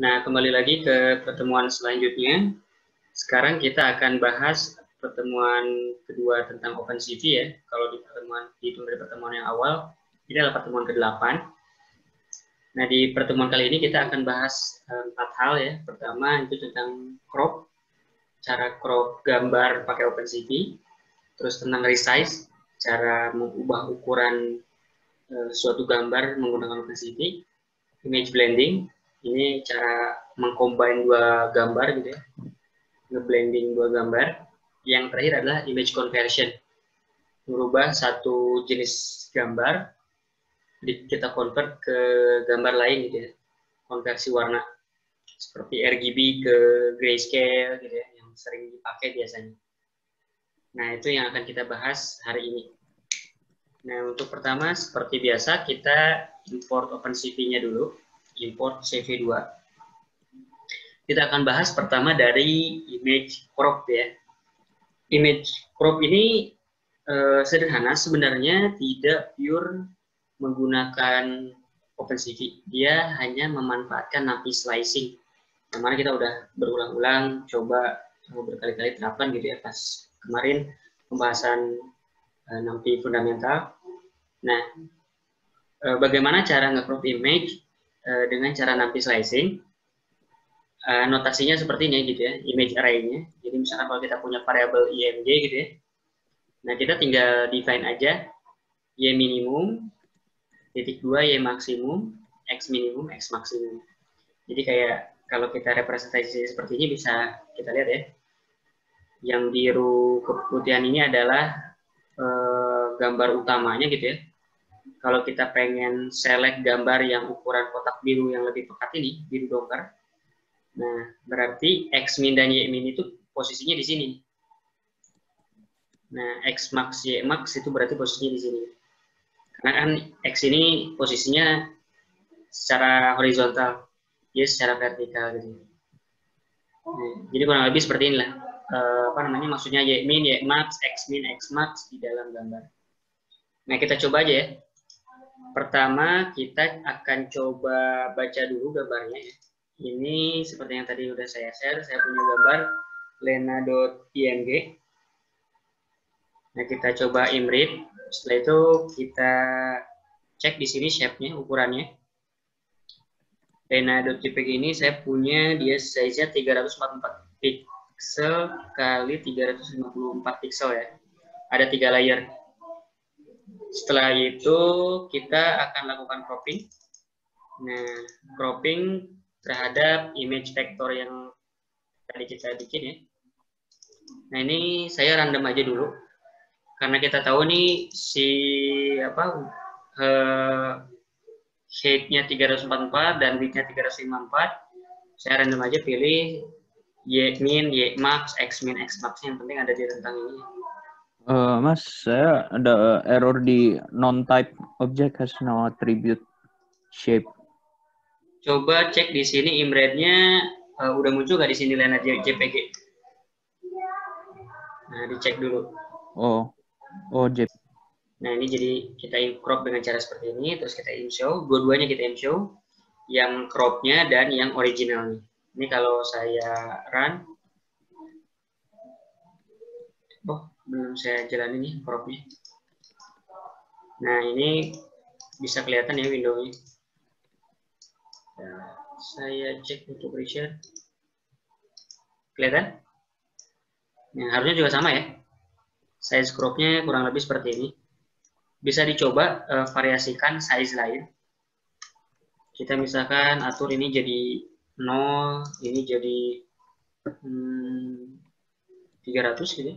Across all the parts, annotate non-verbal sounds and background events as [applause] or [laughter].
Nah, kembali lagi ke pertemuan selanjutnya. Sekarang kita akan bahas pertemuan kedua tentang OpenCV ya. Kalau di pertemuan dihitung dari pertemuan yang awal, ini adalah pertemuan ke-8. Nah, di pertemuan kali ini kita akan bahas eh, empat hal ya. Pertama itu tentang crop, cara crop gambar pakai OpenCV. Terus tentang resize, cara mengubah ukuran uh, suatu gambar menggunakan OpenCV. Image blending, ini cara mengcombine dua gambar gitu ya. Ngeblending dua gambar. Yang terakhir adalah image conversion. Merubah satu jenis gambar kita convert ke gambar lain gitu ya konversi warna seperti RGB ke grayscale gitu ya yang sering dipakai biasanya nah itu yang akan kita bahas hari ini nah untuk pertama seperti biasa kita import OpenCV-nya dulu import CV2 kita akan bahas pertama dari image crop ya image crop ini eh, sederhana sebenarnya tidak pure menggunakan OpenCV. Dia hanya memanfaatkan NumPy slicing. Mana kita udah berulang-ulang coba berkali-kali terapkan gitu ya pas kemarin pembahasan uh, eh, NumPy fundamental. Nah, uh, bagaimana cara nge-crop image uh, dengan cara NumPy slicing? Uh, notasinya seperti ini gitu ya, image array-nya. Jadi misalkan kalau kita punya variabel img gitu ya. Nah, kita tinggal define aja y minimum titik dua y maksimum, x minimum, x maksimum. Jadi kayak kalau kita representasi seperti ini bisa kita lihat ya. Yang biru keputihan ini adalah e, gambar utamanya gitu ya. Kalau kita pengen select gambar yang ukuran kotak biru yang lebih pekat ini, biru dongker. Nah, berarti x min dan y min itu posisinya di sini. Nah, x max, y max itu berarti posisinya di sini. Karena kan X ini posisinya secara horizontal, dia secara vertikal gitu. Nah, jadi kurang lebih seperti inilah. Uh, apa namanya maksudnya y min, y max, x min, x max di dalam gambar. Nah kita coba aja ya. Pertama kita akan coba baca dulu gambarnya ya. Ini seperti yang tadi udah saya share, saya punya gambar lena.img. Nah kita coba imrit setelah itu kita cek di sini shape-nya, ukurannya. Rena.jpg ini saya punya dia size-nya 344 pixel kali 354 pixel ya. Ada tiga layer. Setelah itu kita akan lakukan cropping. Nah, cropping terhadap image vector yang tadi kita bikin ya. Nah, ini saya random aja dulu karena kita tahu nih si apa uh, height-nya 344 dan width-nya 354 saya random aja pilih y min, y max, x min, x max yang penting ada di rentang ini. Uh, mas, saya ada error di non-type object has no attribute shape. Coba cek di sini imrate-nya uh, udah muncul gak di sini Lena JPG? Nah, dicek dulu. Oh. Oh, JP. Nah, ini jadi kita crop dengan cara seperti ini, terus kita show, dua-duanya kita show, yang cropnya dan yang originalnya. Ini kalau saya run, oh, belum saya jalan ini cropnya. Nah, ini bisa kelihatan ya window-nya. Nah, saya cek untuk reshare. Kelihatan? Nah, harusnya juga sama ya size cropnya kurang lebih seperti ini. Bisa dicoba uh, variasikan size lain. Kita misalkan atur ini jadi 0, ini jadi hmm, 300 gitu.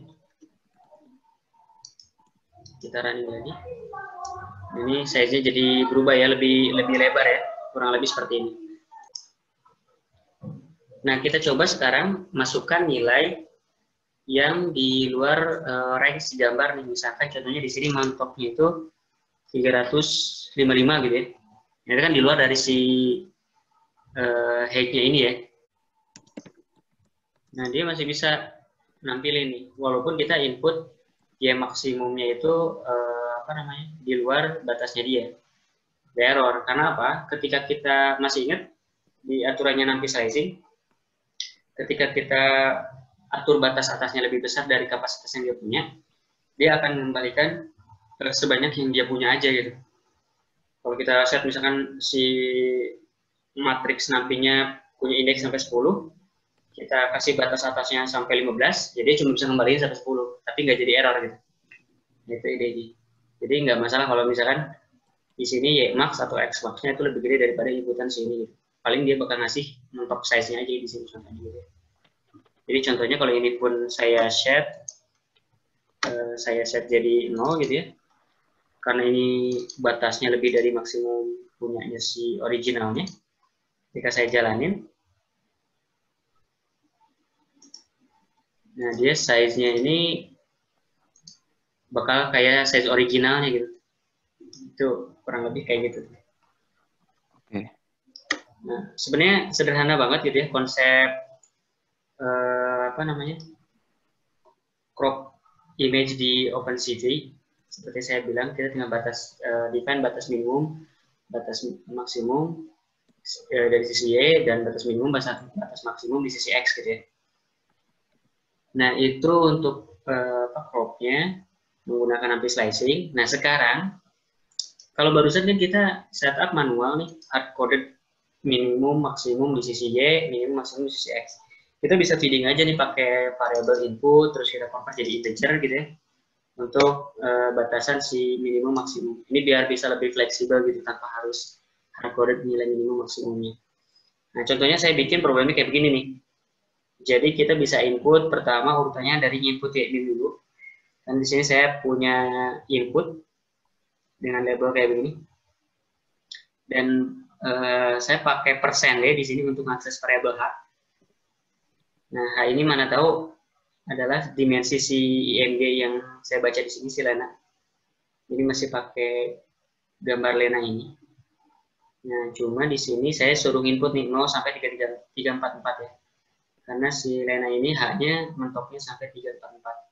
Kita running lagi. Ini size-nya jadi berubah ya, lebih lebih lebar ya, kurang lebih seperti ini. Nah, kita coba sekarang masukkan nilai yang di luar uh, range gambar nih misalkan contohnya di sini mantoknya itu 355 gitu ya itu kan di luar dari si uh, height-nya ini ya nah dia masih bisa nampilin nih walaupun kita input ya maksimumnya itu uh, apa namanya di luar batasnya dia. Error. Karena apa? Ketika kita masih ingat di aturannya nanti sizing, ketika kita atur batas atasnya lebih besar dari kapasitas yang dia punya, dia akan mengembalikan eh, sebanyak yang dia punya aja gitu. Kalau kita set misalkan si matriks nampingnya punya indeks sampai 10, kita kasih batas atasnya sampai 15, jadi cuma bisa kembaliin sampai 10, tapi nggak jadi error gitu. Itu idenya. Jadi nggak masalah kalau misalkan di sini Y max atau X max-nya itu lebih gede daripada inputan sini gitu. Paling dia bakal ngasih mentok size-nya aja di sini contohnya gitu. Jadi contohnya kalau ini pun saya set, uh, saya set jadi 0 gitu ya. Karena ini batasnya lebih dari maksimum punyanya si originalnya. Jika saya jalanin, Nah, dia size-nya ini bakal kayak size originalnya gitu. Itu kurang lebih kayak gitu. Oke. Okay. Nah, sebenarnya sederhana banget gitu ya konsep uh, apa namanya? crop image di OpenCV. Seperti saya bilang, kita tinggal batas uh, define batas minimum, batas maksimum uh, dari sisi Y dan batas minimum batas, batas maksimum di sisi X gitu ya. Nah, itu untuk uh, cropnya menggunakan ampli slicing. Nah, sekarang kalau barusan kan kita setup manual nih, hard coded minimum maksimum di sisi Y, minimum maksimum di sisi X. Kita bisa feeding aja nih pakai variable input, terus kita convert jadi integer gitu ya, untuk uh, batasan si minimum maksimum. Ini biar bisa lebih fleksibel gitu, tanpa harus hard coded nilai minimum maksimumnya. Nah, contohnya saya bikin problemnya kayak begini nih. Jadi kita bisa input pertama urutannya dari input ini dulu. Dan di sini saya punya input dengan label kayak begini. Dan uh, saya pakai persen ya di sini untuk akses variabel H. Nah, H ini mana tahu adalah dimensi si IMG yang saya baca di sini si Lena. Ini masih pakai gambar Lena ini. Nah, cuma di sini saya suruh input nih 0 sampai 344 ya karena si Lena ini haknya mentoknya sampai 344.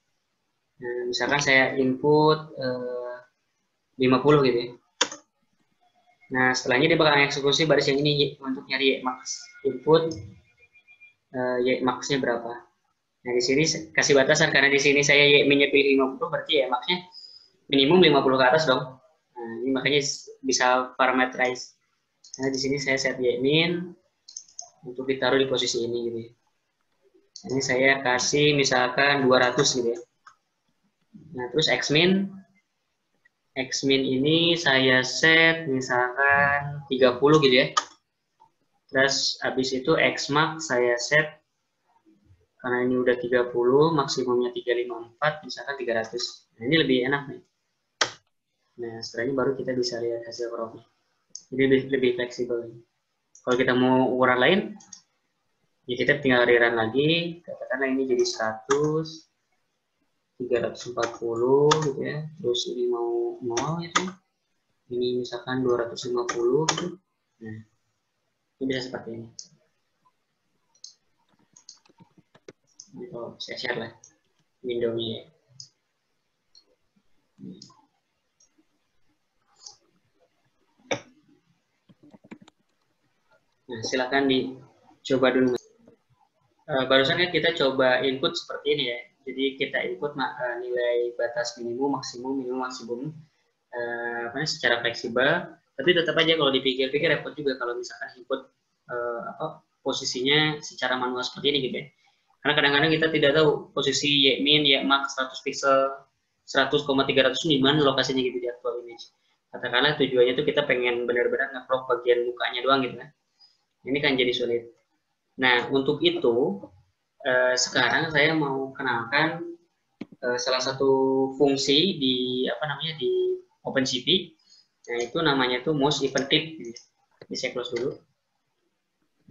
Nah, misalkan saya input eh, 50 gitu ya. Nah, setelahnya dia bakal eksekusi baris yang ini untuk nyari max. Input eh, Y max-nya berapa. Nah, di sini kasih batasan karena di sini saya Y min pilih 50 berarti Y max-nya minimum 50 ke atas dong. Nah, ini makanya bisa parameterize. Nah, di sini saya set Y min untuk ditaruh di posisi ini gitu ya. Ini saya kasih misalkan 200 gitu ya. Nah, terus Xmin. Xmin ini saya set misalkan 30 gitu ya. Terus habis itu Xmax saya set karena ini udah 30, maksimumnya 354, misalkan 300. Nah, ini lebih enak nih. Nah, setelah ini baru kita bisa lihat hasil crop. Jadi lebih, lebih fleksibel. Kalau kita mau ukuran lain, ya kita tinggal rerun lagi. Katakanlah ini jadi 100 340 gitu ya. Terus ini mau 0 gitu. Ini misalkan 250 gitu. Nah ini bisa seperti ini. Oh, saya share lah window-nya Nah, silakan dicoba dulu. Uh, barusan kan kita coba input seperti ini ya. Jadi kita input uh, nilai batas minimum, maksimum, minimum, maksimum uh, apa, secara fleksibel. Tapi tetap aja kalau dipikir-pikir repot juga kalau misalkan input uh, apa posisinya secara manual seperti ini gitu ya. Karena kadang-kadang kita tidak tahu posisi Y min, Y max 100 pixel 100,300 di mana lokasinya gitu di actual image. Katakanlah tujuannya itu kita pengen benar-benar nge bagian mukanya doang gitu kan. Ini kan jadi sulit. Nah, untuk itu eh, sekarang saya mau kenalkan eh, salah satu fungsi di apa namanya di OpenCV. Nah, itu namanya itu most event clip. Ini saya close dulu.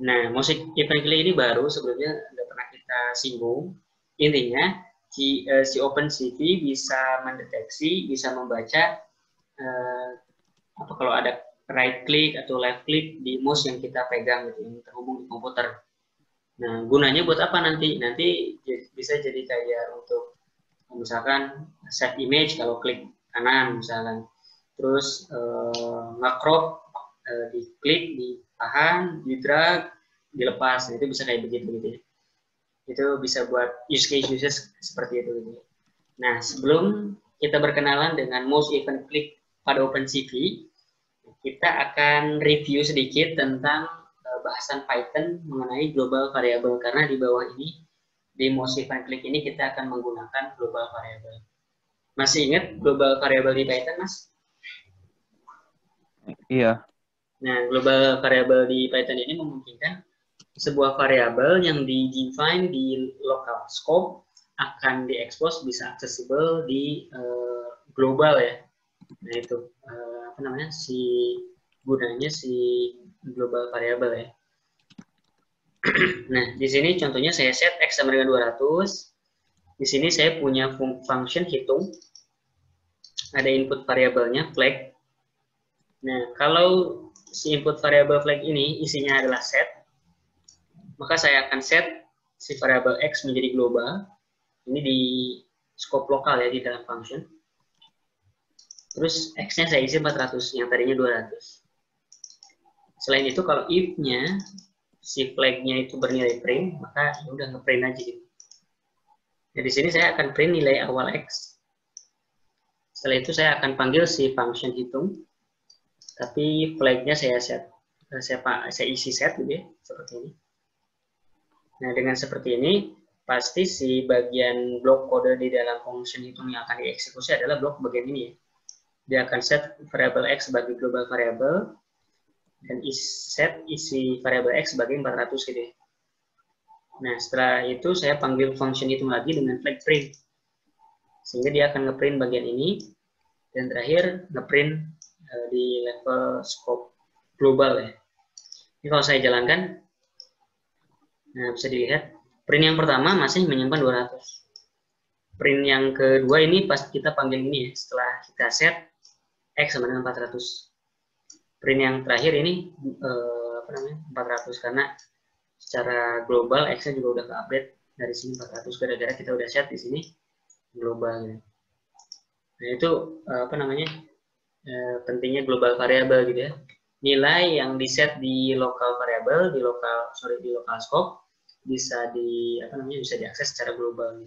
Nah, most event clip ini baru sebelumnya tidak pernah kita singgung. Intinya si, eh, si OpenCV bisa mendeteksi, bisa membaca eh, apa kalau ada right click atau left click di mouse yang kita pegang gitu yang terhubung di komputer. Nah, gunanya buat apa nanti? Nanti bisa jadi kayak untuk misalkan save image kalau klik kanan misalkan. Terus uh, nge-crop uh, diklik, ditahan, di drag, dilepas. Itu bisa kayak begitu gitu ya. Itu bisa buat use case uses seperti itu gitu. Nah, sebelum kita berkenalan dengan most event click pada OpenCV, kita akan review sedikit tentang bahasan Python mengenai global variable karena di bawah ini di most event click ini kita akan menggunakan global variable. Masih ingat global variable di Python, Mas? Iya. Nah, global variable di Python ini memungkinkan sebuah variabel yang di-define di local scope akan diekspos bisa accessible di uh, global ya. Nah, itu uh, apa namanya? si gunanya si global variable ya. [clears throat] nah, di sini contohnya saya set x sama dengan 200. Di sini saya punya function hitung. Ada input variabelnya flag Nah, kalau si input variable flag ini isinya adalah set, maka saya akan set si variable x menjadi global. Ini di scope lokal ya di dalam function. Terus x-nya saya isi 400, yang tadinya 200. Selain itu kalau if-nya si flag-nya itu bernilai print, maka ya udah nge-print aja gitu. Nah, di sini saya akan print nilai awal x. Setelah itu saya akan panggil si function hitung tapi flagnya saya set saya pak saya isi set gitu ya seperti ini nah dengan seperti ini pasti si bagian blok kode di dalam function hitung yang akan dieksekusi adalah blok bagian ini ya dia akan set variable x sebagai global variable dan is set isi variable x sebagai 400 gitu ya. Nah, setelah itu saya panggil function hitung lagi dengan flag print. Sehingga dia akan ngeprint bagian ini dan terakhir ngeprint Eh, di level scope global ya. Ini kalau saya jalankan, nah bisa dilihat, print yang pertama masih menyimpan 200. Print yang kedua ini pas kita panggil ini ya, setelah kita set X sama dengan 400. Print yang terakhir ini eh, apa namanya 400 karena secara global X-nya juga udah ke-update dari sini 400 gara-gara kita udah set di sini global. Ya. Nah itu eh, apa namanya eh, pentingnya global variable gitu ya. Nilai yang di set di local variable, di lokal sorry di local scope bisa di apa namanya bisa diakses secara global.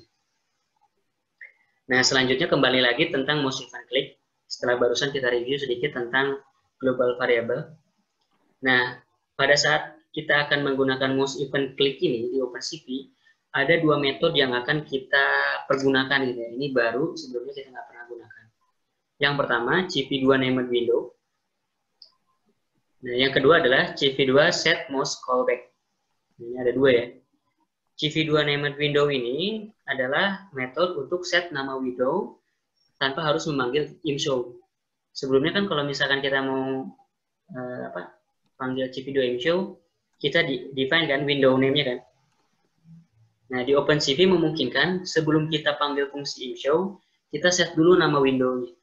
Nah, selanjutnya kembali lagi tentang most event click. Setelah barusan kita review sedikit tentang global variable. Nah, pada saat kita akan menggunakan most event click ini di OpenCV, ada dua metode yang akan kita pergunakan gitu ya. Ini baru sebelumnya kita nggak pernah gunakan. Yang pertama, CV2 named window. Nah, yang kedua adalah CV2 set most callback. Ini ada dua ya. CV2 named window ini adalah metode untuk set nama window tanpa harus memanggil imshow. Sebelumnya kan kalau misalkan kita mau uh, apa panggil CV2 imshow, kita di, define kan window name-nya kan. Nah, di OpenCV memungkinkan sebelum kita panggil fungsi imshow, kita set dulu nama window-nya.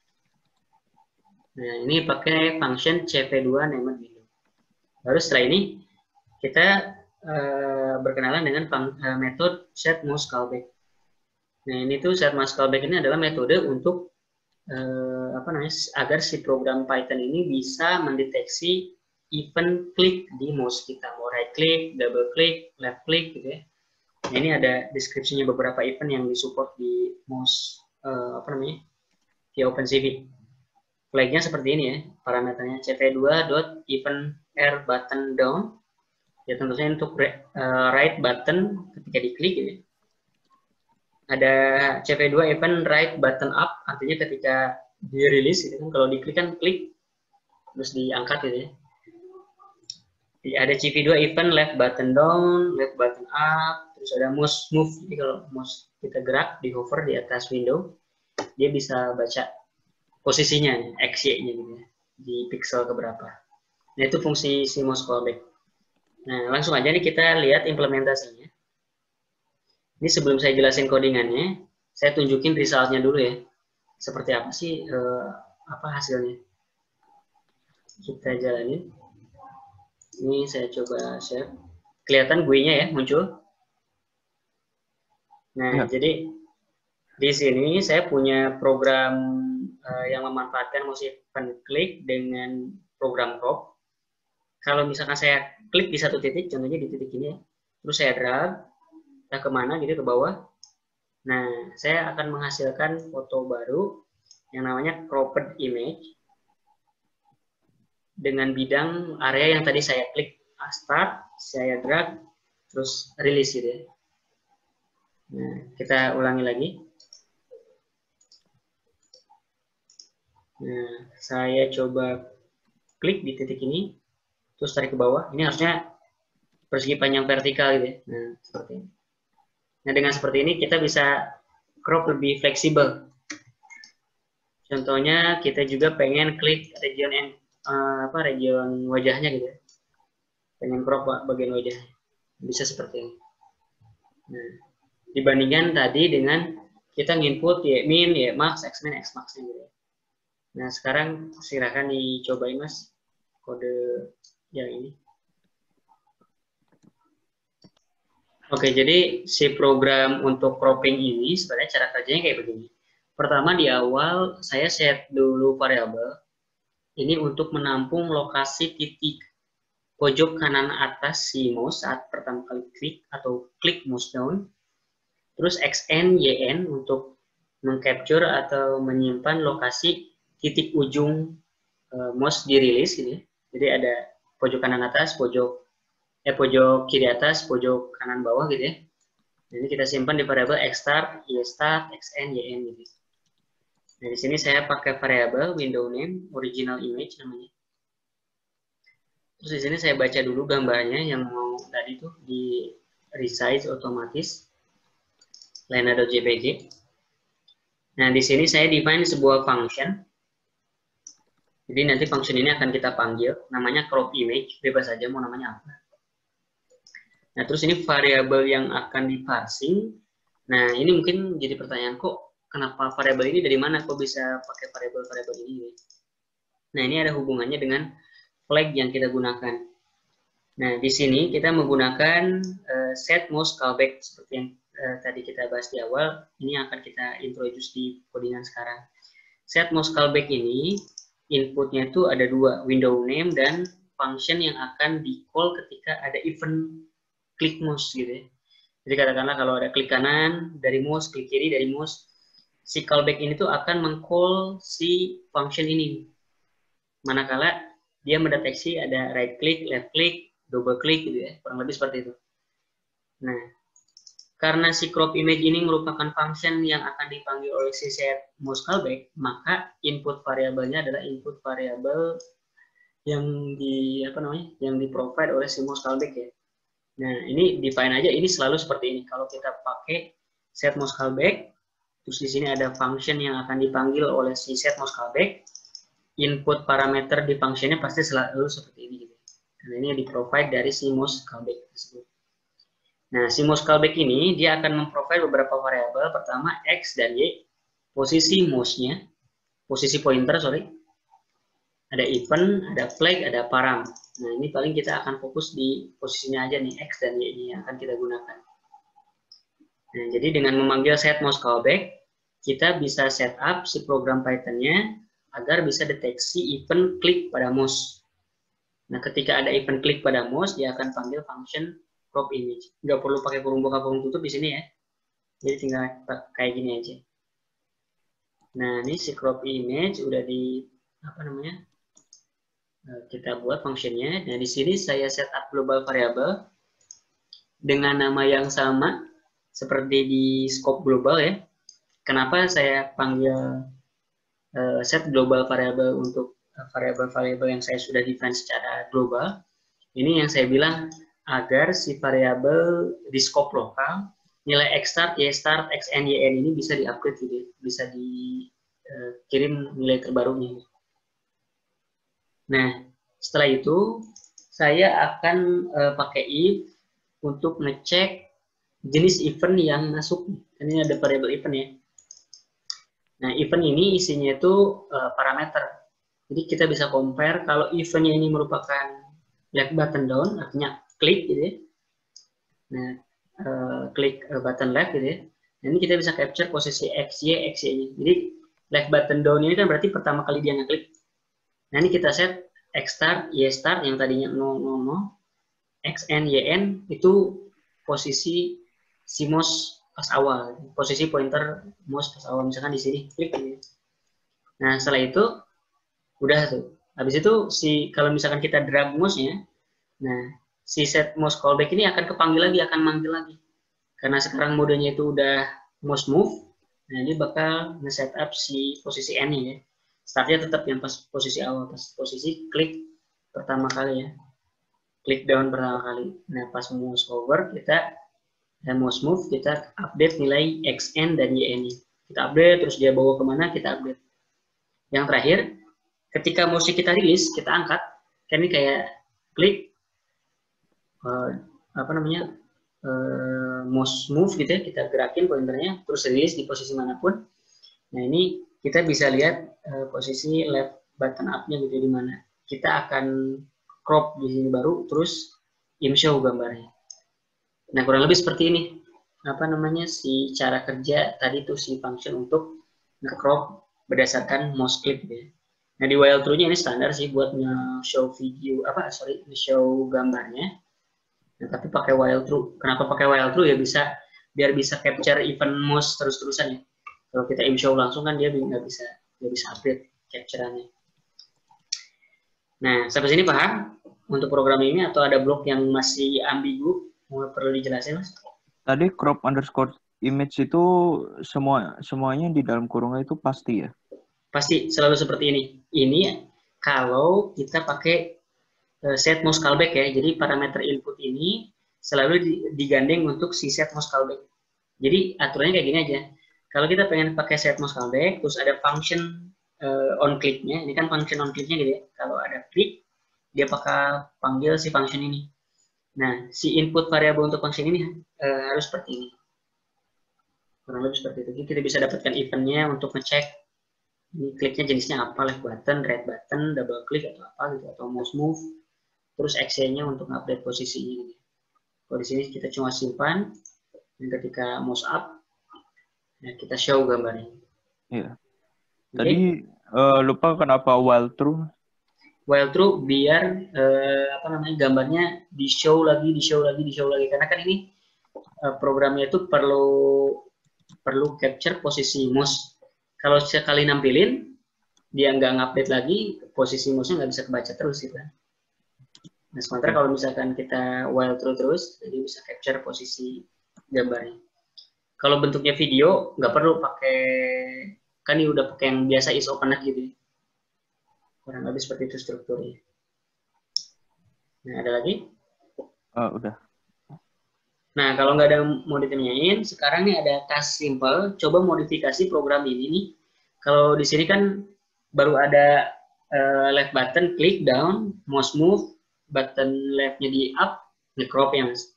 Nah, ini pakai function cv2 named window. Lalu setelah ini kita uh, berkenalan dengan uh, metode set mouse callback. Nah, ini tuh set mouse callback ini adalah metode untuk apa namanya agar si program Python ini bisa mendeteksi event klik di mouse kita. Mau right click, double click, left click gitu ya. Nah, ini ada deskripsinya beberapa event yang disupport di mouse uh, apa namanya? di OpenCV flagnya seperti ini ya parameternya cp2.event r button down ya tentu saja untuk uh, right button ketika diklik ini ada cp2 event right button up artinya ketika dirilis gitu. Kan kalau diklik kan klik terus diangkat gitu ya. Ada cp2 event left button down left button up terus ada mouse move. Jadi kalau mouse kita gerak di hover di atas window dia bisa baca posisinya x y nya gitu ya di pixel keberapa. Nah itu fungsi si mouse callback. Nah langsung aja nih kita lihat implementasinya. Ini sebelum saya jelasin codingannya saya tunjukin resultnya dulu ya seperti apa sih eh, apa hasilnya kita jalani ini saya coba share kelihatan gue nya ya muncul nah ya. jadi di sini saya punya program uh, yang memanfaatkan mouse event click dengan program crop. kalau misalkan saya klik di satu titik, contohnya di titik ini ya, terus saya drag, entah ke mana gitu ke bawah, nah saya akan menghasilkan foto baru yang namanya cropped image dengan bidang area yang tadi saya klik start, saya drag, terus release gitu ya. Nah, kita ulangi lagi. Nah, saya coba klik di titik ini, terus tarik ke bawah. Ini harusnya persegi panjang vertikal gitu ya. Nah, seperti ini. Nah, dengan seperti ini kita bisa crop lebih fleksibel. Contohnya kita juga pengen klik region yang uh, apa region wajahnya gitu ya. Pengen crop bagian wajahnya. Bisa seperti ini. Nah, dibandingkan tadi dengan kita nginput ya min, ya max, x min, x max gitu ya. Nah, sekarang silakan dicobain Mas kode yang ini. Oke, jadi si program untuk cropping ini sebenarnya cara kerjanya kayak begini. Pertama di awal saya set dulu variabel ini untuk menampung lokasi titik pojok kanan atas si mouse saat pertama kali klik atau klik mouse down. Terus xn, yn untuk mengcapture atau menyimpan lokasi titik ujung uh, mouse dirilis ini. Jadi ada pojok kanan atas, pojok eh pojok kiri atas, pojok kanan bawah gitu ya. Jadi kita simpan di variabel xstart, start, xn, yn gitu. Nah, di sini saya pakai variabel window name original image namanya. Terus di sini saya baca dulu gambarnya yang mau tadi tuh di resize otomatis lena.jpg. Nah, di sini saya define sebuah function jadi nanti function ini akan kita panggil, namanya crop image, bebas saja mau namanya apa. Nah, terus ini variabel yang akan diparsing. Nah, ini mungkin jadi pertanyaan, kok kenapa variabel ini dari mana? Kok bisa pakai variabel-variabel ini? Nah, ini ada hubungannya dengan flag yang kita gunakan. Nah, di sini kita menggunakan uh, set mouse callback seperti yang uh, tadi kita bahas di awal. Ini akan kita introduce di codingan sekarang. Set mouse callback ini inputnya itu ada dua, window name dan function yang akan di-call ketika ada event klik mouse gitu ya. Jadi katakanlah kalau ada klik kanan dari mouse, klik kiri dari mouse, si callback ini tuh akan mengcall si function ini. Manakala dia mendeteksi ada right click, left click, double click gitu ya, kurang lebih seperti itu. Nah, karena si crop image ini merupakan function yang akan dipanggil oleh si set mouse callback, maka input variabelnya adalah input variabel yang di apa namanya? yang di provide oleh si mouse callback ya. Nah, ini define aja ini selalu seperti ini. Kalau kita pakai set mouse callback, terus di sini ada function yang akan dipanggil oleh si set mouse callback, input parameter di functionnya pasti selalu seperti ini gitu. Karena ini di provide dari si mouse callback tersebut. Nah, si mouse callback ini dia akan memprofile beberapa variabel. Pertama x dan y, posisi mouse-nya, posisi pointer sorry, ada event, ada flag, ada param. Nah, ini paling kita akan fokus di posisinya aja nih x dan y ini yang akan kita gunakan. Nah, jadi dengan memanggil set mouse callback, kita bisa set up si program Python-nya agar bisa deteksi event klik pada mouse. Nah, ketika ada event klik pada mouse, dia akan panggil function crop image. Nggak perlu pakai kurung buka kurung tutup di sini ya. Jadi tinggal kayak gini aja. Nah, ini si crop image udah di apa namanya? Eh, kita buat fungsinya. Nah, di sini saya set up global variable dengan nama yang sama seperti di scope global ya. Kenapa saya panggil uh, set global variable untuk variable-variable yang saya sudah define secara global? Ini yang saya bilang agar si variabel di scope lokal nilai x start, y start, x n, y n ini bisa di-upgrade gitu, ya. bisa dikirim eh, nilai terbarunya. Nah, setelah itu saya akan uh, pakai if untuk ngecek jenis event yang masuk. Ini ada variabel event ya. Nah, event ini isinya itu uh, parameter. Jadi kita bisa compare kalau eventnya ini merupakan left button down, artinya klik gitu ya. Nah, uh, klik uh, button left gitu ya. Nah, ini kita bisa capture posisi X, Y, X, Y. Jadi left button down ini kan berarti pertama kali dia ngeklik. Nah, ini kita set X start, Y start yang tadinya 000, XN, YN itu posisi si mouse pas awal, posisi pointer mouse pas awal. Misalkan di sini, klik. Nah, setelah itu, udah tuh. Habis itu, si kalau misalkan kita drag mouse-nya, nah, si set mouse callback ini akan kepanggil lagi, akan manggil lagi. Karena sekarang modenya itu udah mouse move, nah ini bakal nge-setup si posisi N ya. Startnya tetap yang pas posisi awal, pas posisi klik pertama kali ya. Klik down pertama kali. Nah, pas mouse over, kita dan mouse move, kita update nilai XN dan YN. Kita update, terus dia bawa ke mana, kita update. Yang terakhir, ketika mouse kita rilis, kita angkat, kan ini kayak klik, uh, apa namanya uh, mouse move gitu ya kita gerakin pointernya terus rilis di posisi mana pun nah ini kita bisa lihat uh, posisi left button up-nya gitu ya, di mana kita akan crop di sini baru terus im show gambarnya nah kurang lebih seperti ini apa namanya si cara kerja tadi tuh si function untuk nge-crop berdasarkan mouse click gitu ya. Nah di while true-nya ini standar sih buat nge-show video apa sorry nge-show gambarnya Nah, tapi pakai while true. Kenapa pakai while true ya bisa biar bisa capture event mouse terus-terusan ya. Kalau kita im show langsung kan dia nggak bisa nggak bisa update capture-annya. Nah, sampai sini paham untuk program ini atau ada blok yang masih ambigu mau perlu dijelasin mas? Tadi crop underscore image itu semua semuanya di dalam kurungan itu pasti ya? Pasti selalu seperti ini. Ini kalau kita pakai Eh, set mouse callback ya. Jadi parameter input ini selalu digandeng untuk si set mouse callback. Jadi aturannya kayak gini aja. Kalau kita pengen pakai set mouse callback, terus ada function uh, on click-nya. Ini kan function on click-nya gitu ya. Kalau ada klik, dia bakal panggil si function ini. Nah, si input variabel untuk function ini uh, harus seperti ini. Kurang lebih seperti itu. Jadi kita bisa dapatkan event-nya untuk ngecek ini kliknya jenisnya apa, left button, right button, double click atau apa gitu, atau mouse move terus exe-nya untuk update posisinya. Kalau di sini kita cuma simpan, dan ketika mouse up, ya kita show gambarnya. Iya. Tadi uh, lupa kenapa while true? While true biar uh, apa namanya gambarnya di show lagi, di show lagi, di show lagi. Karena kan ini uh, programnya itu perlu perlu capture posisi mouse. Kalau sekali nampilin, dia nggak ngupdate lagi, posisi mouse-nya nggak bisa kebaca terus gitu kan. Nah, sementara kalau misalkan kita while true terus, jadi bisa capture posisi gambarnya. Kalau bentuknya video, nggak perlu pakai, kan ini udah pakai yang biasa is open gitu. Kurang lebih seperti itu strukturnya. Nah, ada lagi? Oh, udah. Nah, kalau nggak ada mau ditanyain, sekarang nih ada task simple. Coba modifikasi program ini nih. Kalau di sini kan baru ada uh, left button, click down, mouse move, button left-nya di up, di crop ya mas.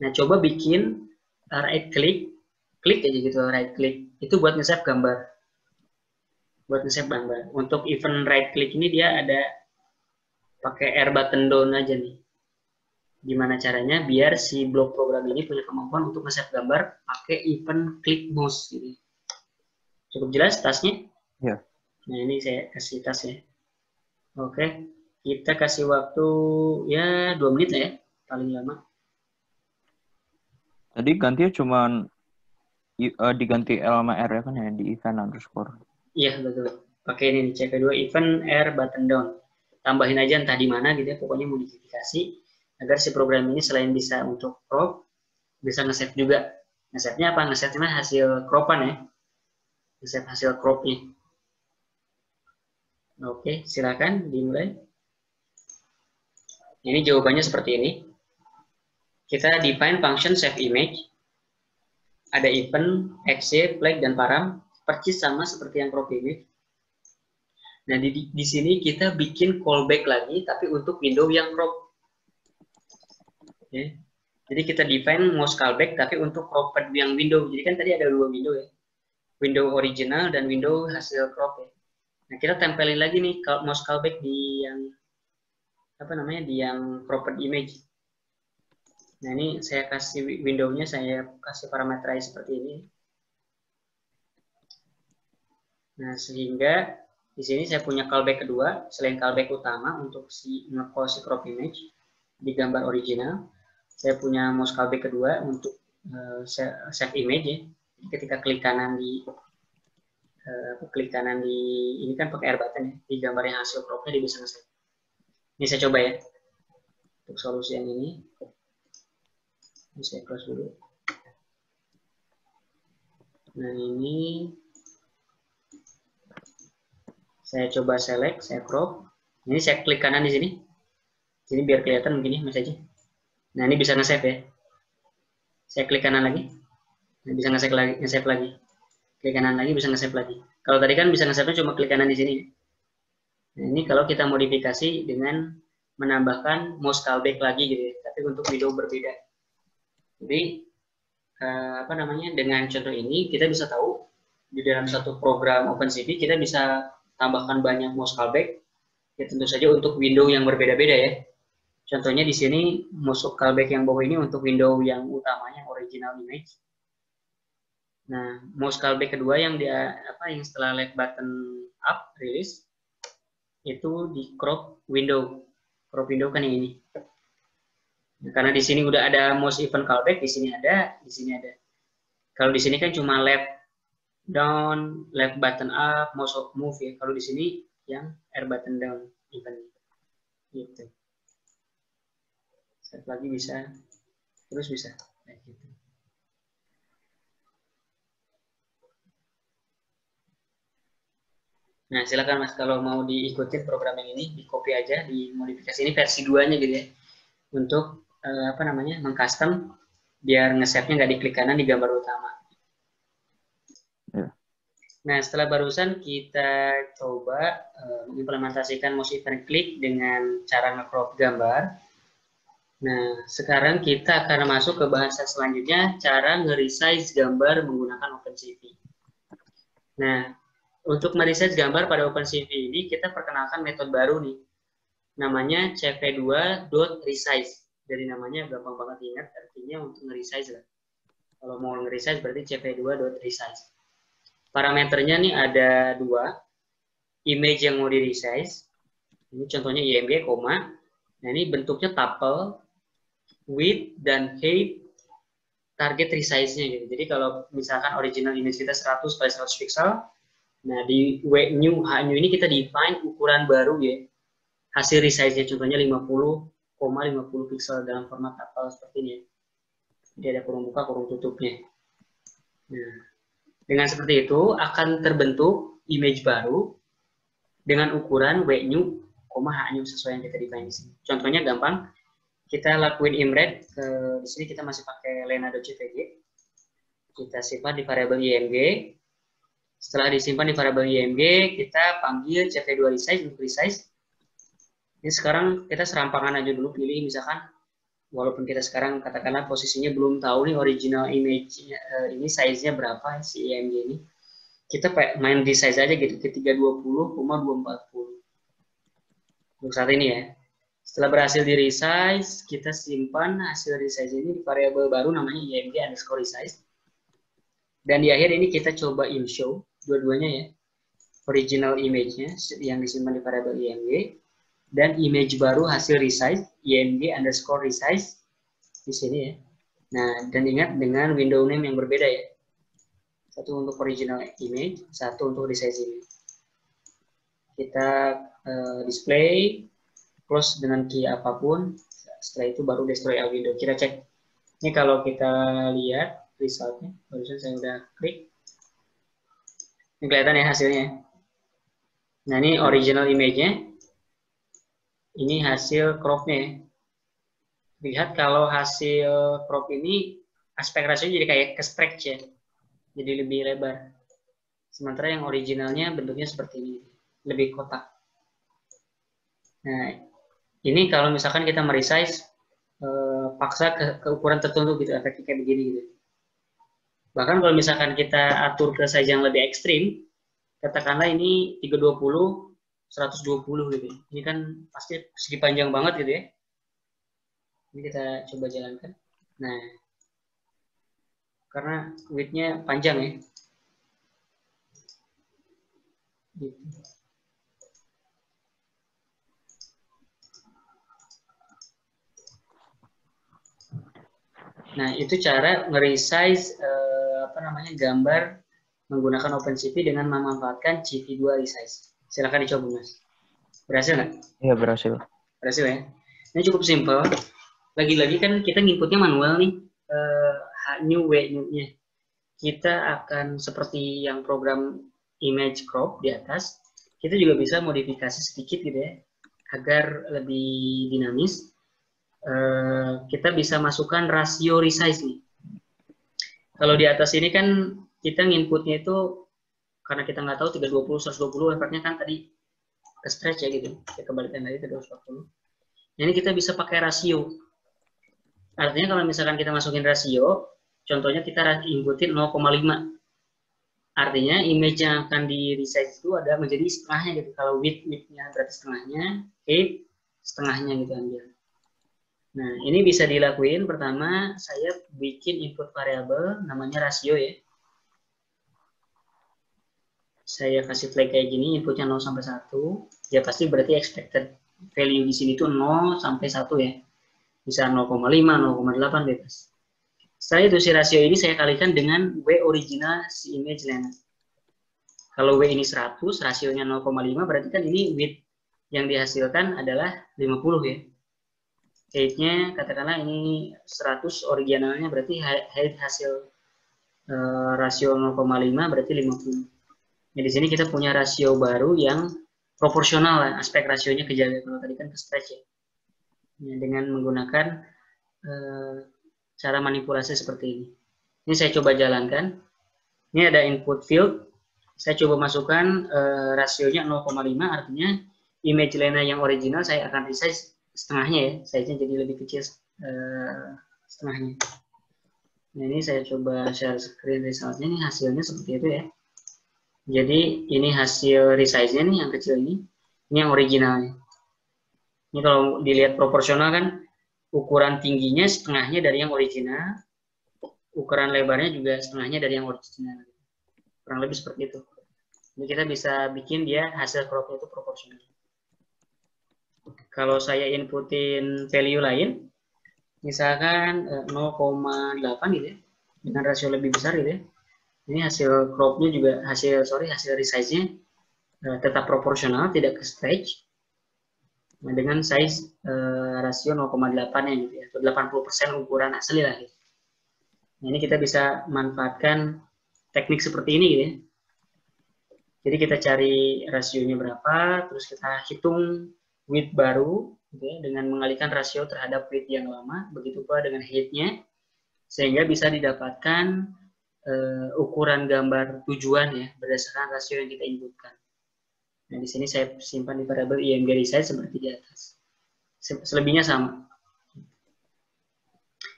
Nah coba bikin right click, klik aja gitu right click. Itu buat nge-save gambar. Buat nge-save gambar. Untuk event right click ini dia ada pakai R button down aja nih. Gimana caranya biar si blok program ini punya kemampuan untuk nge-save gambar pakai event click mouse gitu. Cukup jelas tasnya? Ya. Nah ini saya kasih tas ya. Oke. Kita kasih waktu ya dua menit lah ya, paling lama. Tadi gantinya cuma uh, diganti L sama R ya kan ya di event underscore. Iya betul. Pakai ini CP2 event R button down. Tambahin aja entah di mana gitu ya, pokoknya modifikasi agar si program ini selain bisa untuk crop, bisa nge-save juga. Nge-save-nya apa? Nge-save-nya hasil cropan ya. Nge-save hasil cropnya. Oke, silakan dimulai. Ini jawabannya seperti ini. Kita define function save image. Ada event, exe, flag, dan param. Persis sama seperti yang image. Nah, di, di sini kita bikin callback lagi, tapi untuk window yang crop. Oke. Jadi kita define mouse callback, tapi untuk cropped yang window. Jadi kan tadi ada dua window ya. Window original dan window hasil crop ya. Nah, kita tempelin lagi nih mouse callback di yang apa namanya di yang cropped image. Nah ini saya kasih window-nya saya kasih parameterize seperti ini. Nah sehingga Di sini saya punya callback kedua, selain callback utama untuk si nge-call si crop image di gambar original. Saya punya mouse callback kedua untuk uh, save image ya. ketika klik kanan di uh, klik kanan di ini kan pakai air button ya, di gambar yang hasil cropnya dia bisa nge-save. Ini saya coba ya. Untuk solusi yang ini. Ini saya close dulu. Nah, ini saya coba select, saya crop. Ini saya klik kanan di sini. Jadi biar kelihatan begini mas aja. Nah ini bisa nge-save ya. Saya klik kanan lagi. Nah, bisa nge-save lagi, nge-save lagi. Klik kanan lagi bisa nge-save lagi. Kalau tadi kan bisa nge-save cuma klik kanan di sini. Nah, ini kalau kita modifikasi dengan menambahkan mouse callback lagi gitu ya. Tapi untuk video berbeda. Jadi eh, apa namanya dengan contoh ini kita bisa tahu di dalam satu program OpenCV kita bisa tambahkan banyak mouse callback, ya tentu saja untuk window yang berbeda-beda ya. Contohnya di sini mouse callback yang bawah ini untuk window yang utamanya original image. Nah, mouse callback kedua yang dia apa yang setelah left button up release itu di crop window. Crop window kan yang ini. Nah, karena di sini udah ada mouse event callback, di sini ada, di sini ada. Kalau di sini kan cuma left down, left button up, mouse move ya. Kalau di sini yang R button down even gitu. Set lagi bisa, terus bisa kayak gitu. Nah, silakan Mas kalau mau diikutin program yang ini, di copy aja, di modifikasi ini versi 2-nya gitu ya. Untuk uh, apa namanya? mengcustom biar nge-save-nya nggak diklik kanan di gambar utama. Nah, setelah barusan kita coba uh, mengimplementasikan mouse event click dengan cara nge-crop gambar. Nah, sekarang kita akan masuk ke bahasa selanjutnya, cara nge-resize gambar menggunakan OpenCV. Nah, untuk meresize gambar pada OpenCV ini, kita perkenalkan metode baru nih. Namanya cv2.resize. Dari namanya gampang banget ingat, artinya untuk nge-resize lah. Kalau mau nge-resize berarti cv2.resize parameternya nih ada dua. Image yang mau di resize. Ini contohnya IMG, koma. Nah ini bentuknya tuple, width, dan height target resize-nya gitu. Jadi kalau misalkan original image kita 100 by 100 pixel, nah di w new h new ini kita define ukuran baru ya. Hasil resize-nya contohnya 50, 50 pixel dalam format tuple seperti ini. Ya. Jadi ada kurung buka, kurung tutupnya. Nah, dengan seperti itu akan terbentuk image baru dengan ukuran w new, h new sesuai yang kita define di sini. Contohnya gampang, kita lakuin imred ke di sini kita masih pakai lena.cvg. Kita simpan di variabel img. Setelah disimpan di variabel img, kita panggil cv2 resize untuk resize. Ini sekarang kita serampangan aja dulu pilih misalkan walaupun kita sekarang katakanlah posisinya belum tahu nih original image uh, ini size-nya berapa si IMG ini. Kita main di size aja gitu ke 320, 240 untuk saat ini ya. Setelah berhasil di resize kita simpan hasil resize ini di variabel baru namanya IMG underscore resize. Dan di akhir ini kita coba in show dua-duanya ya original image-nya yang disimpan di variabel IMG dan image baru hasil resize img underscore resize di sini ya. Nah, dan ingat dengan window name yang berbeda ya. Satu untuk original image, satu untuk resize image. Kita uh, display, close dengan key apa pun, setelah itu baru destroy all window. Kita cek. Ini kalau kita lihat resultnya, barusan saya udah klik. Ini kelihatan ya hasilnya. Nah, ini original image-nya ini hasil cropnya. Lihat kalau hasil crop ini aspek rasio jadi kayak ke stretch ya. Jadi lebih lebar. Sementara yang originalnya bentuknya seperti ini. Lebih kotak. Nah, ini kalau misalkan kita meresize eh, paksa ke, ke ukuran tertentu gitu, efeknya kayak begini gitu. Bahkan kalau misalkan kita atur ke size yang lebih ekstrim, katakanlah ini 320 120 gitu. Ya. Ini kan pasti segi panjang banget gitu ya. Ini kita coba jalankan. Nah, karena widthnya panjang ya. Gitu. Nah, itu cara nge-resize eh, apa namanya gambar menggunakan OpenCV dengan memanfaatkan CV2 resize. Silahkan dicoba, Mas. Berhasil nggak? Iya, berhasil. Berhasil ya. Ini cukup simpel. Lagi-lagi kan kita nginputnya manual nih. Uh, H new, W new-nya. Kita akan seperti yang program image crop di atas, kita juga bisa modifikasi sedikit gitu ya, agar lebih dinamis Eh, kita bisa masukkan rasio resize nih. Kalau di atas ini kan kita nginputnya itu karena kita nggak tahu 320, 120 efeknya kan tadi ke stretch ya gitu. Kita kembalikan tadi 340. Ini kita bisa pakai rasio. Artinya kalau misalkan kita masukin rasio, contohnya kita inputin 0,5. Artinya image yang akan di resize itu ada menjadi setengahnya gitu. Kalau width widthnya berarti setengahnya, height setengahnya gitu ambil. Nah, ini bisa dilakuin pertama saya bikin input variabel namanya rasio ya. Saya kasih flag kayak gini, inputnya 0 sampai 1. Ya pasti berarti expected value di sini tuh 0 sampai 1 ya. Bisa 0,5, 0,8 bebas. Setelah itu si rasio ini saya kalikan dengan W original si image length. Kalau W ini 100, rasionya 0,5, berarti kan ini width yang dihasilkan adalah 50 ya height-nya katakanlah ini 100 originalnya berarti height hasil uh, rasio 0,5 berarti 50. Jadi di sini kita punya rasio baru yang proporsional lah, aspek rasionya kejaga kalau tadi kan ke stretch ya. ya dengan menggunakan uh, cara manipulasi seperti ini. Ini saya coba jalankan. Ini ada input field. Saya coba masukkan uh, rasionya 0,5 artinya image lena yang original saya akan resize setengahnya ya, size-nya jadi lebih kecil uh, setengahnya. Nah, ini saya coba share screen resultnya ini hasilnya seperti itu ya. Jadi ini hasil resize-nya nih yang kecil ini, ini yang originalnya. Ini kalau dilihat proporsional kan ukuran tingginya setengahnya dari yang original, ukuran lebarnya juga setengahnya dari yang original. Kurang lebih seperti itu. Jadi kita bisa bikin dia hasil crop itu proporsional. Kalau saya inputin value lain, misalkan 0,8 eh, gitu ya, dengan rasio lebih besar gitu ya. Ini hasil cropnya juga hasil sorry hasil resize-nya uh, tetap proporsional, tidak ke stretch. Nah, dengan size uh, rasio 0,8 ya gitu ya, atau 80% ukuran asli lah gitu. Nah, ini kita bisa manfaatkan teknik seperti ini gitu ya. Jadi kita cari rasionya berapa, terus kita hitung width baru gitu ya, dengan mengalihkan rasio terhadap width yang lama, begitu pula dengan height-nya, sehingga bisa didapatkan uh, ukuran gambar tujuan ya berdasarkan rasio yang kita inputkan. Nah, di sini saya simpan di variabel IMG resize seperti di atas. Selebihnya sama.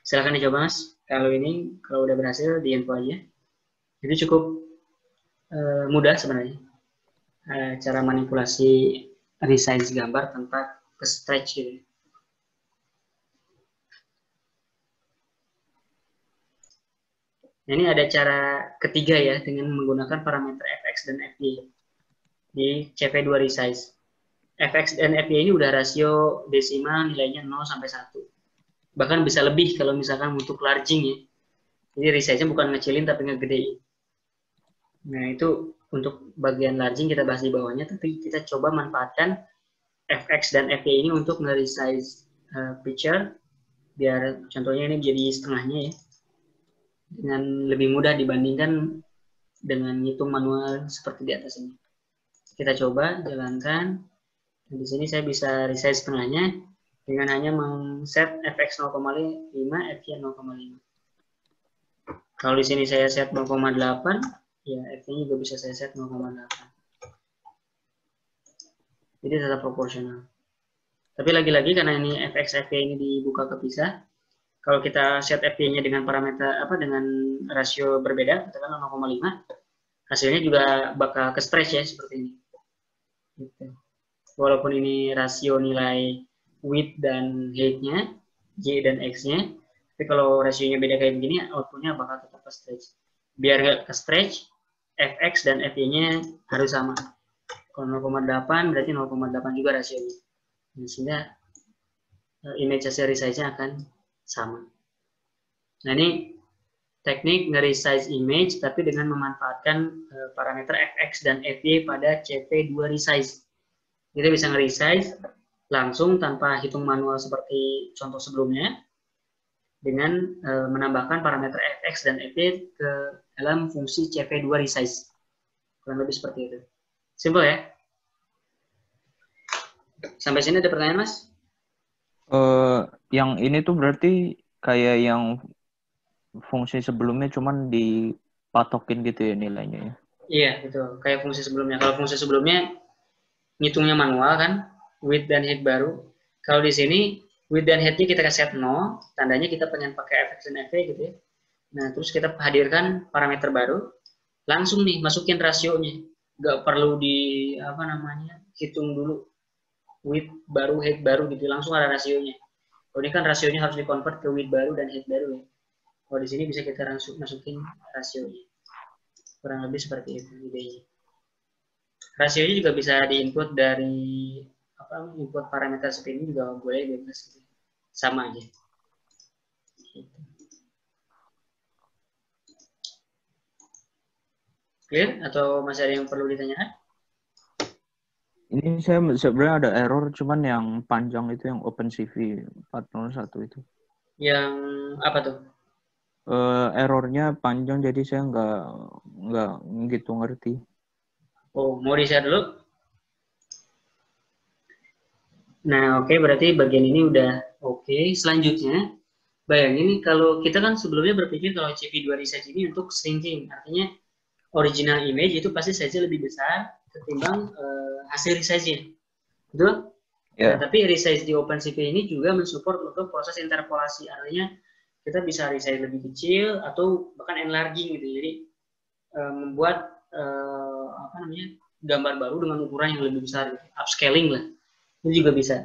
Silahkan dicoba mas. Kalau ini, kalau udah berhasil, di info aja. Jadi cukup uh, mudah sebenarnya. Uh, cara manipulasi resize gambar tanpa ke stretch gitu. Ini ada cara ketiga ya dengan menggunakan parameter fx dan fy di cp2 resize. fx dan fy ini udah rasio desimal nilainya 0 sampai 1. Bahkan bisa lebih kalau misalkan untuk larging ya. Jadi resize-nya bukan ngecilin tapi ngegedein. Nah, itu untuk bagian larging kita bahas di bawahnya, tapi kita coba manfaatkan fx dan fy ini untuk nge-resize uh, picture, biar contohnya ini jadi setengahnya ya, dengan lebih mudah dibandingkan dengan hitung manual seperti di atas ini. Kita coba jalankan. Di sini saya bisa resize setengahnya dengan hanya men-set fx 0,5, fy 0,5. Kalau di sini saya set 0,8, ya F-nya juga bisa saya set 0,8 jadi tetap proporsional tapi lagi-lagi karena ini fx fy ini dibuka kepisah kalau kita set fy-nya dengan parameter apa dengan rasio berbeda katakanlah 0,5 hasilnya juga bakal ke stretch ya seperti ini gitu. walaupun ini rasio nilai width dan height-nya y dan x-nya tapi kalau rasionya beda kayak begini outputnya bakal tetap ke stretch biar gak ke stretch fx dan fy-nya harus sama. Kalau 0,8 berarti 0,8 juga rasionya. Nah, sehingga eh, image hasil resize-nya akan sama. Nah ini teknik nge-resize image tapi dengan memanfaatkan uh, parameter fx dan fy pada cp2 resize. Kita bisa nge-resize langsung tanpa hitung manual seperti contoh sebelumnya dengan uh, menambahkan parameter fx dan fy ke dalam fungsi cp2 resize. Kurang lebih seperti itu. Simple ya? Sampai sini ada pertanyaan, Mas? Uh, yang ini tuh berarti kayak yang fungsi sebelumnya cuman dipatokin gitu ya nilainya ya? Iya, itu Kayak fungsi sebelumnya. Kalau fungsi sebelumnya ngitungnya manual kan, width dan height baru. Kalau di sini width dan heightnya kita set 0, tandanya kita pengen pakai fx dan fv gitu ya. Nah, terus kita hadirkan parameter baru, langsung nih masukin rasionya. Gak perlu di apa namanya hitung dulu width baru, height baru gitu, langsung ada rasionya. Kalau ini kan rasionya harus dikonvert ke width baru dan height baru ya. Kalau di sini bisa kita langsung masukin rasionya. Kurang lebih seperti itu idenya. Rasionya juga bisa diinput dari apa input parameter seperti ini juga boleh bebas sama aja. Gitu. Clear atau masih ada yang perlu ditanyakan? Ini saya sebenarnya ada error, cuman yang panjang itu yang OpenCV 401 itu. Yang apa tuh? uh, errornya panjang jadi saya nggak nggak gitu ngerti. Oh, mau di share dulu? Nah, oke okay, berarti bagian ini udah oke. Okay. Selanjutnya, bayangin nih kalau kita kan sebelumnya berpikir kalau CV2 research ini untuk shrinking, artinya original image itu pasti saja lebih besar ketimbang uh, hasil resize-nya. Betul? Yeah. Nah, tapi resize di OpenCV ini juga mensupport untuk proses interpolasi, artinya kita bisa resize lebih kecil atau bahkan enlarging gitu jadi uh, membuat uh, apa namanya gambar baru dengan ukuran yang lebih besar gitu. upscaling lah itu juga bisa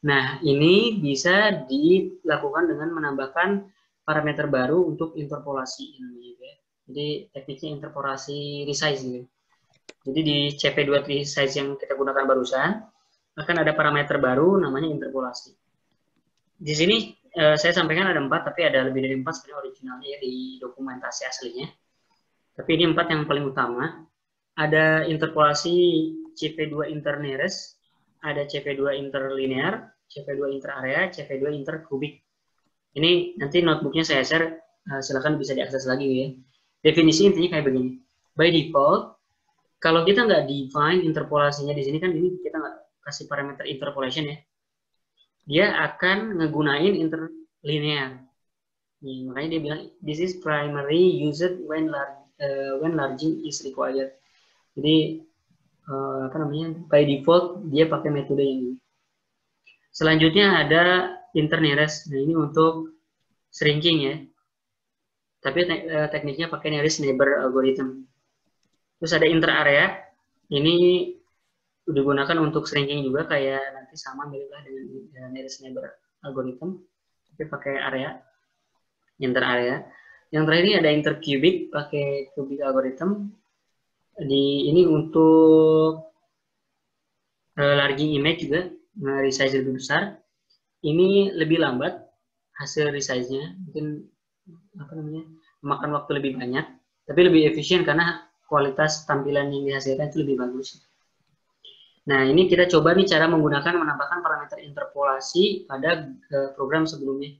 nah ini bisa dilakukan dengan menambahkan parameter baru untuk interpolasi gitu ya. jadi tekniknya interpolasi resize gitu jadi di CP2 resize yang kita gunakan barusan akan ada parameter baru namanya interpolasi di sini uh, saya sampaikan ada empat, tapi ada lebih dari empat sebenarnya originalnya ya di dokumentasi aslinya. Tapi ini empat yang paling utama. Ada interpolasi CP2 interneres, ada CP2 interlinear, CP2 interarea, CP2 interkubik. Ini nanti notebooknya saya share, uh, silakan bisa diakses lagi ya. Definisi intinya kayak begini. By default, kalau kita nggak define interpolasinya di sini kan ini kita nggak kasih parameter interpolation ya dia akan ngegunain interlinear. Nih, makanya dia bilang this is primary used when large uh, when larging is required. Jadi uh, apa namanya by default dia pakai metode ini. Selanjutnya ada internearest. Nah ini untuk shrinking ya. Tapi te uh, tekniknya pakai nearest neighbor algorithm. Terus ada inter area. Ini digunakan untuk shrinking juga kayak nanti sama miriplah dengan nearest neighbor algorithm tapi pakai area inter area. Yang terakhir ini ada intercubic pakai cubic algorithm di ini untuk uh, larging image juga resize lebih besar. Ini lebih lambat hasil resize-nya. Mungkin apa namanya memakan waktu lebih banyak tapi lebih efisien karena kualitas tampilan yang dihasilkan itu lebih bagus Nah, ini kita coba nih cara menggunakan menambahkan parameter interpolasi pada uh, program sebelumnya.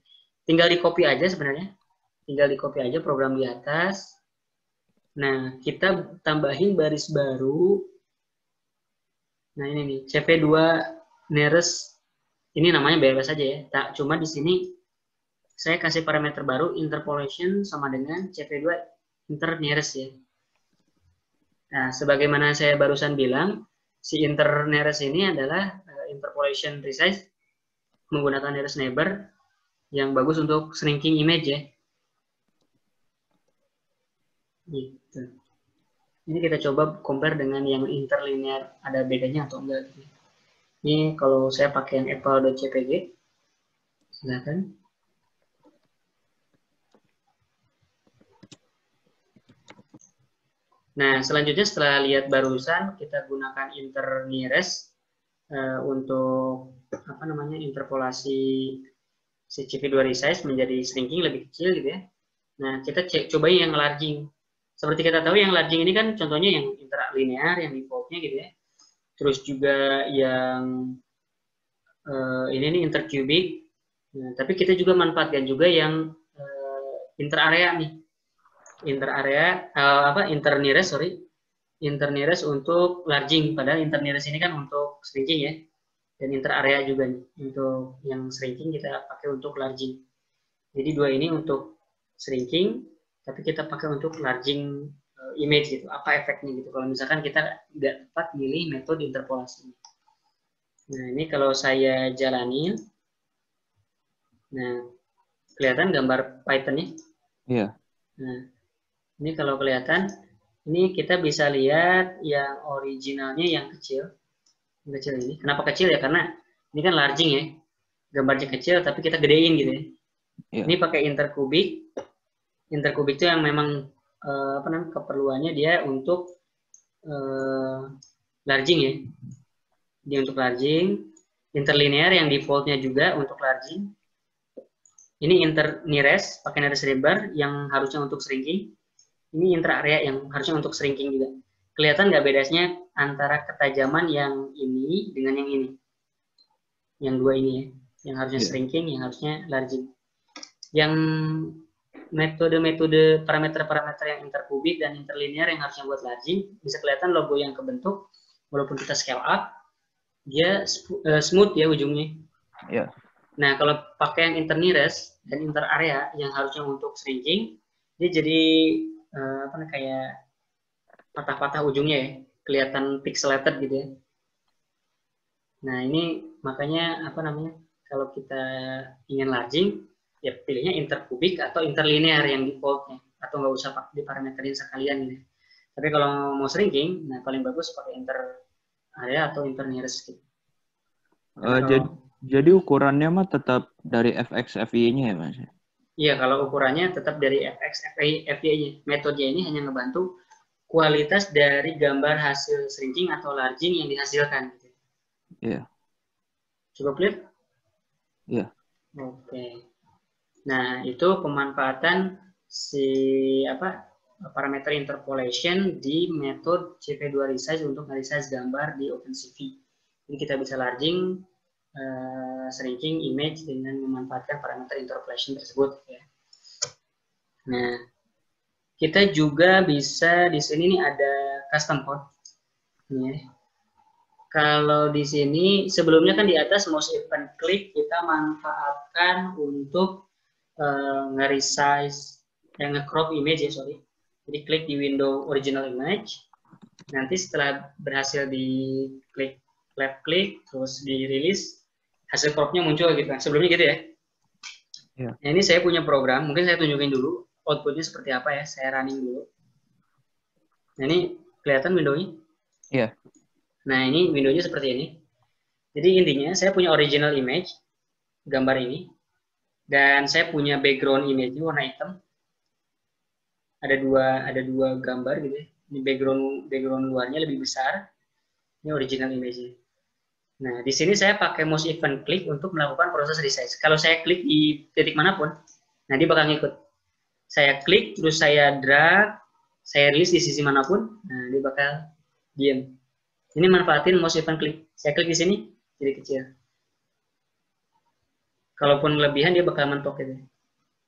Tinggal di copy aja sebenarnya. Tinggal di copy aja program di atas. Nah, kita tambahin baris baru. Nah, ini nih, CP2 nearest. Ini namanya bebas saja ya. Tak, cuma di sini saya kasih parameter baru interpolation sama dengan CP2 inter nearest ya. Nah, sebagaimana saya barusan bilang, si internearest ini adalah uh, interpolation resize menggunakan nearest neighbor yang bagus untuk shrinking image ya. Gitu. Ini kita coba compare dengan yang interlinear ada bedanya atau enggak gitu. Ini kalau saya pakai yang apple.cpg silakan. Nah, selanjutnya setelah lihat barusan, kita gunakan inter nearest uh, untuk apa namanya interpolasi si CV2 resize menjadi shrinking lebih kecil gitu ya. Nah, kita cek, cobain yang larging. Seperti kita tahu yang larging ini kan contohnya yang interlinear, yang defaultnya gitu ya. Terus juga yang uh, ini nih intercubic. Nah, tapi kita juga manfaatkan juga yang uh, interarea nih. Interarea uh, apa internearest sorry. Internearest untuk larging padahal internearest ini kan untuk shrinking ya. Dan interarea juga nih untuk yang shrinking kita pakai untuk larging. Jadi dua ini untuk shrinking tapi kita pakai untuk larging uh, image gitu. Apa efeknya gitu kalau misalkan kita nggak tepat milih metode interpolasi. Nah, ini kalau saya jalanin. Nah, kelihatan gambar Python-nya? Iya. Nah, ini kalau kelihatan, ini kita bisa lihat yang originalnya yang kecil. Yang kecil ini. Kenapa kecil ya? Karena ini kan larging ya. Gambarnya kecil, tapi kita gedein gitu ya. Iya. Ini pakai interkubik. Interkubik itu yang memang uh, apa namanya keperluannya dia untuk uh, larging ya di untuk larging, interlinear yang defaultnya juga untuk larging. Ini inter nearest pakai nearest river yang harusnya untuk shrinking. Ini inter area yang harusnya untuk shrinking juga. Kelihatan nggak bedanya antara ketajaman yang ini dengan yang ini? Yang dua ini ya, yang harusnya yeah. shrinking, yang harusnya larging. Yang metode-metode parameter-parameter yang interkubik dan interlinear yang harusnya buat larging, bisa kelihatan logo yang kebentuk, walaupun kita scale up, dia uh, smooth ya ujungnya. Yeah. Nah, kalau pakai yang inter nearest dan inter area yang harusnya untuk shrinking, dia jadi uh, apa nih kayak patah-patah ujungnya ya, kelihatan pixelated gitu ya. Nah, ini makanya apa namanya? Kalau kita ingin larging, ya pilihnya interkubik atau interlinear yang defaultnya atau nggak usah diparameterin sekalian gitu. Tapi kalau mau shrinking, nah paling bagus pakai inter area atau internearest gitu. Uh, jadi, jadi ukurannya mah tetap dari fx FY-nya ya mas? Iya kalau ukurannya tetap dari fx FY-nya. Metode ini hanya ngebantu kualitas dari gambar hasil shrinking atau larging yang dihasilkan. Gitu. Iya. Coba clear? Iya. Oke. Nah itu pemanfaatan si apa parameter interpolation di metode CP2 resize untuk resize gambar di OpenCV. Jadi kita bisa larging, uh, shrinking image dengan memanfaatkan parameter interpolation tersebut. Ya. Nah, kita juga bisa di sini nih ada custom code. Ya. Kalau di sini sebelumnya kan di atas mouse event click kita manfaatkan untuk uh, nge-resize yang nge-crop image ya sorry jadi klik di window original image. Nanti setelah berhasil di klik left klik terus dirilis hasil cropnya muncul gitu kan. Sebelumnya gitu ya. Yeah. Nah, ini saya punya program, mungkin saya tunjukin dulu outputnya seperti apa ya. Saya running dulu. Nah ini kelihatan windownya? Iya. Yeah. Nah ini windownya seperti ini. Jadi intinya saya punya original image, gambar ini, dan saya punya background image warna hitam ada dua ada dua gambar gitu ya. Ini background background luarnya lebih besar. Ini original image. Nah, di sini saya pakai mouse event click untuk melakukan proses resize. Kalau saya klik di titik mana pun, dia bakal ngikut. Saya klik, terus saya drag, saya rilis di sisi mana pun, nah dia bakal diam. Ini manfaatin mouse event click. Saya klik di sini, jadi kecil. Kalaupun lebihan dia bakal mentok gitu.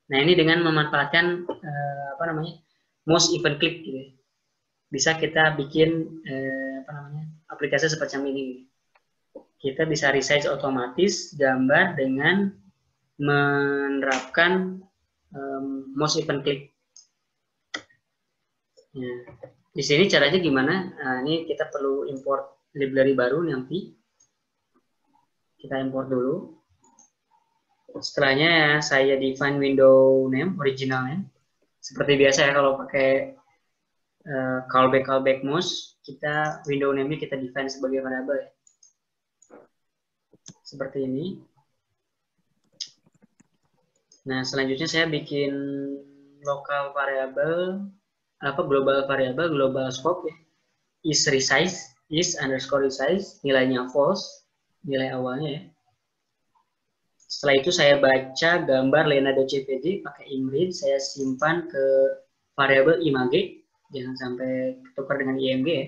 Nah ini dengan memanfaatkan uh, apa namanya most event click gitu. Bisa kita bikin uh, apa namanya aplikasi seperti ini. Kita bisa resize otomatis gambar dengan menerapkan um, most event click. Ya. Di sini caranya gimana? Nah, ini kita perlu import library baru nanti. Kita import dulu. Setelahnya ya, saya define window name, original name. Seperti biasa ya kalau pakai uh, callback callback mouse, kita window name-nya kita define sebagai variabel ya. Seperti ini. Nah, selanjutnya saya bikin lokal variabel apa global variabel global scope ya. is resize is underscore resize nilainya false nilai awalnya ya Setelah itu saya baca gambar Lena.cpg pakai imrid, saya simpan ke variabel image, jangan sampai tukar dengan img ya.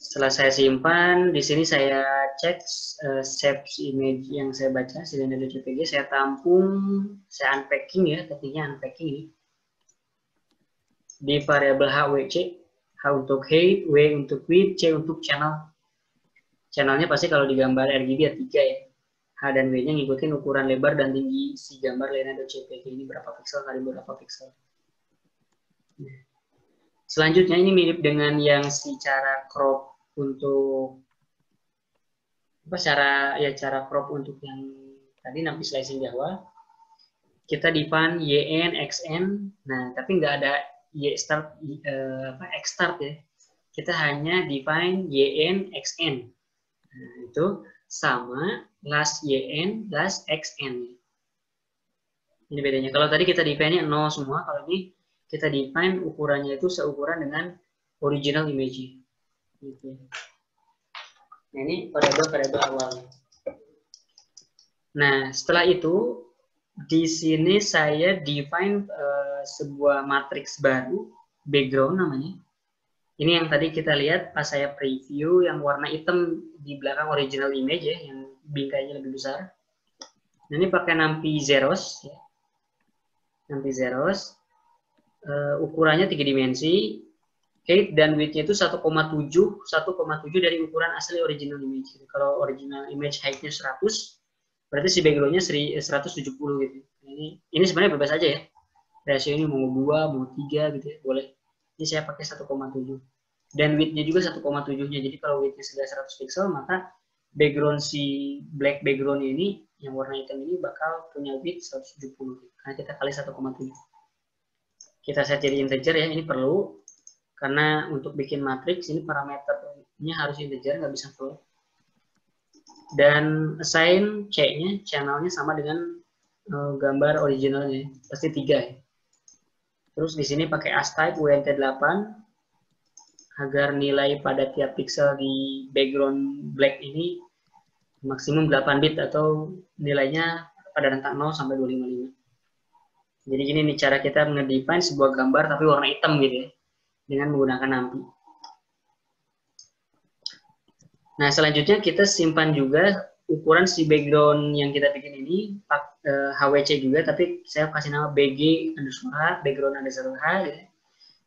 Setelah saya simpan, di sini saya cek uh, save image yang saya baca, Lena.cpg, saya tampung, saya unpacking ya, tekniknya unpacking ini. Di variabel hwc, H untuk height, W untuk width, C untuk channel. Channelnya pasti kalau di gambar RGB ya 3 ya H dan W-nya ngikutin ukuran lebar dan tinggi si gambar Lena.jpg ini berapa piksel kali berapa piksel. Selanjutnya ini mirip dengan yang si cara crop untuk apa cara ya cara crop untuk yang tadi nanti slicing di awal. Kita define yn xn. Nah, tapi nggak ada y start uh, apa x start ya. Kita hanya define yn xn. Nah, itu sama last yn last xn. Ini bedanya. Kalau tadi kita define-nya 0 semua, kalau ini kita define ukurannya itu seukuran dengan original image. Gitu. Nah, ini variabel-variabel awal. Nah, setelah itu di sini saya define uh, sebuah matriks baru, background namanya. Ini yang tadi kita lihat pas saya preview yang warna hitam di belakang original image ya, yang bingkainya lebih besar. Nah, ini pakai nampi zeros, ya. nampi zeros. Uh, ukurannya tiga dimensi, height dan width-nya itu 1,7, 1,7 dari ukuran asli original image. Jadi, kalau original image height-nya 100, berarti si background-nya 170 gitu. Ini ini sebenarnya bebas aja ya. Ratio ini mau 2, mau 3 gitu ya, boleh. Ini saya pakai 1,7. Dan width-nya juga 1,7-nya. Jadi kalau width-nya sudah 100 pixel, maka background si black background ini yang warna hitam ini bakal punya width 170 karena kita kali 1,7 kita set jadi integer ya ini perlu karena untuk bikin matriks ini parameternya harus integer nggak bisa full. Dan assign C-nya channelnya sama dengan uh, gambar originalnya. Pasti tiga ya. Terus di sini pakai as type UNT8 agar nilai pada tiap pixel di background black ini maksimum 8 bit atau nilainya pada rentang 0 sampai 255. Jadi gini nih cara kita ngedefine sebuah gambar tapi warna hitam gitu ya dengan menggunakan nampi. Nah, selanjutnya kita simpan juga ukuran si background yang kita bikin ini HWC juga tapi saya kasih nama BG underscore H, background underscore H ya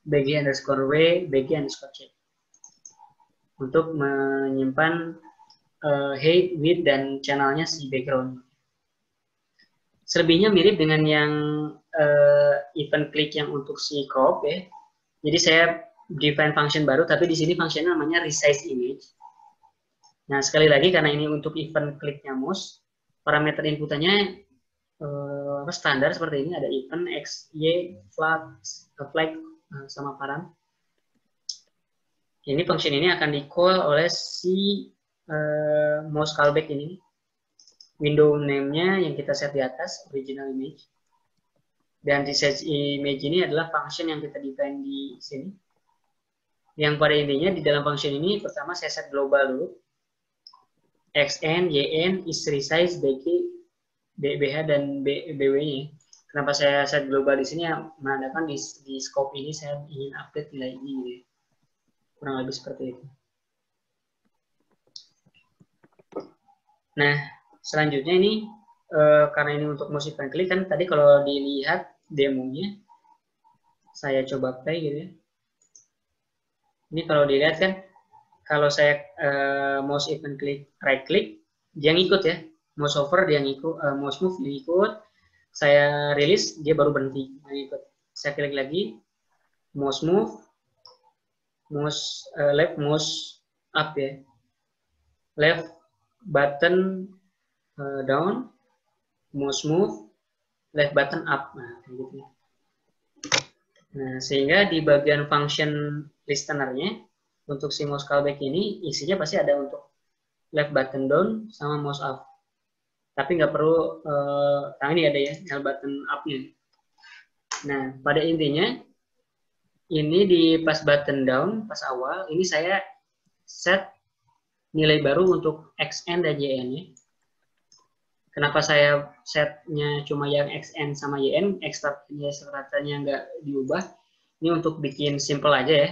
bg underscore w, bg underscore c. Untuk menyimpan uh, height, width, dan channelnya si background. Selebihnya mirip dengan yang uh, event click yang untuk si crop ya. Jadi saya define function baru, tapi di sini functionnya namanya resize image. Nah, sekali lagi karena ini untuk event clicknya mouse, parameter inputannya uh, standar seperti ini, ada event, x, y, flag, flag, Eh, sama param. Ini function ini akan di-call oleh si uh, mouse callback ini. Window name-nya yang kita set di atas, original image. Dan set image ini adalah function yang kita define di sini. Yang pada intinya di dalam function ini pertama saya set global dulu. xn, yn, is resize, bg, bh, dan bw-nya. Kenapa saya set global di sini ya menandakan di, di scope ini saya ingin update nilai ini gitu. Kurang lebih seperti itu. Nah, selanjutnya ini uh, karena ini untuk musik click kan tadi kalau dilihat demonya saya coba play gitu ya. Ini kalau dilihat kan kalau saya uh, mouse event click right click dia ngikut ya. Mouse over dia ngikut, uh, mouse move dia ngikut, saya rilis dia baru berhenti ikut saya klik lagi mouse move mouse uh, left mouse up ya left button uh, down mouse move left button up nah gitu nah sehingga di bagian function listenernya untuk si mouse callback ini isinya pasti ada untuk left button down sama mouse up tapi nggak perlu uh, nah ini ada ya L button up-nya. Nah, pada intinya ini di pas button down, pas awal, ini saya set nilai baru untuk XN dan YN-nya. Kenapa saya setnya cuma yang XN sama YN, ekstraknya nggak diubah. Ini untuk bikin simple aja ya,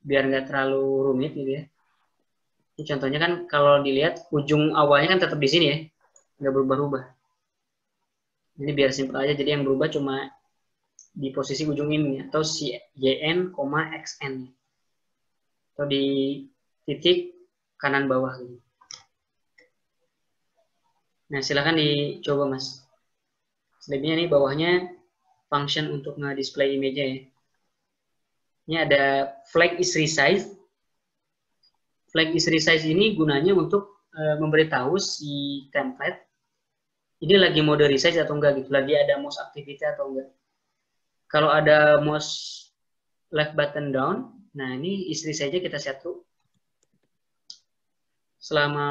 biar nggak terlalu rumit gitu ya. Ini contohnya kan kalau dilihat ujung awalnya kan tetap di sini ya, nggak berubah-ubah. Ini biar simple aja, jadi yang berubah cuma di posisi ujung ini atau si YN, XN atau di titik kanan bawah gitu. Nah, silahkan dicoba, Mas. Selanjutnya nih bawahnya function untuk nge-display image ya. Ini ada flag is resize. Flag is resize ini gunanya untuk uh, memberitahu si template ini lagi mode resize atau enggak gitu, lagi ada mouse activity atau enggak. Kalau ada mouse left button down, nah ini istri saja kita set. Selama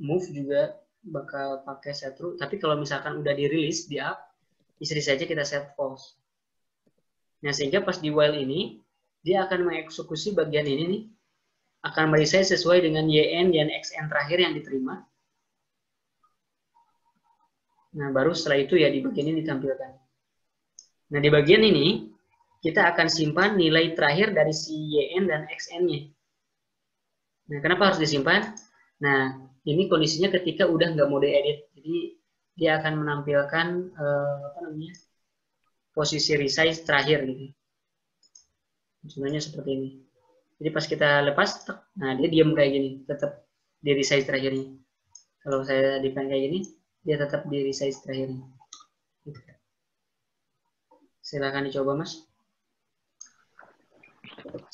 move juga bakal pakai set true. Tapi kalau misalkan udah dirilis di app, istri saja kita set false. Nah, sehingga pas di while ini, dia akan mengeksekusi bagian ini nih, akan meresize sesuai dengan YN dan XN terakhir yang diterima. Nah, baru setelah itu ya di bagian ini ditampilkan. Nah, di bagian ini, kita akan simpan nilai terakhir dari si YN dan XN-nya. Nah, kenapa harus disimpan? Nah, ini kondisinya ketika udah nggak mode edit. Jadi dia akan menampilkan uh, apa namanya posisi resize terakhir gitu. Sebenarnya seperti ini. Jadi pas kita lepas, nah dia diam kayak gini, tetap di resize terakhirnya. Kalau saya define kayak gini, dia tetap di resize terakhirnya. Gitu. Silahkan dicoba mas.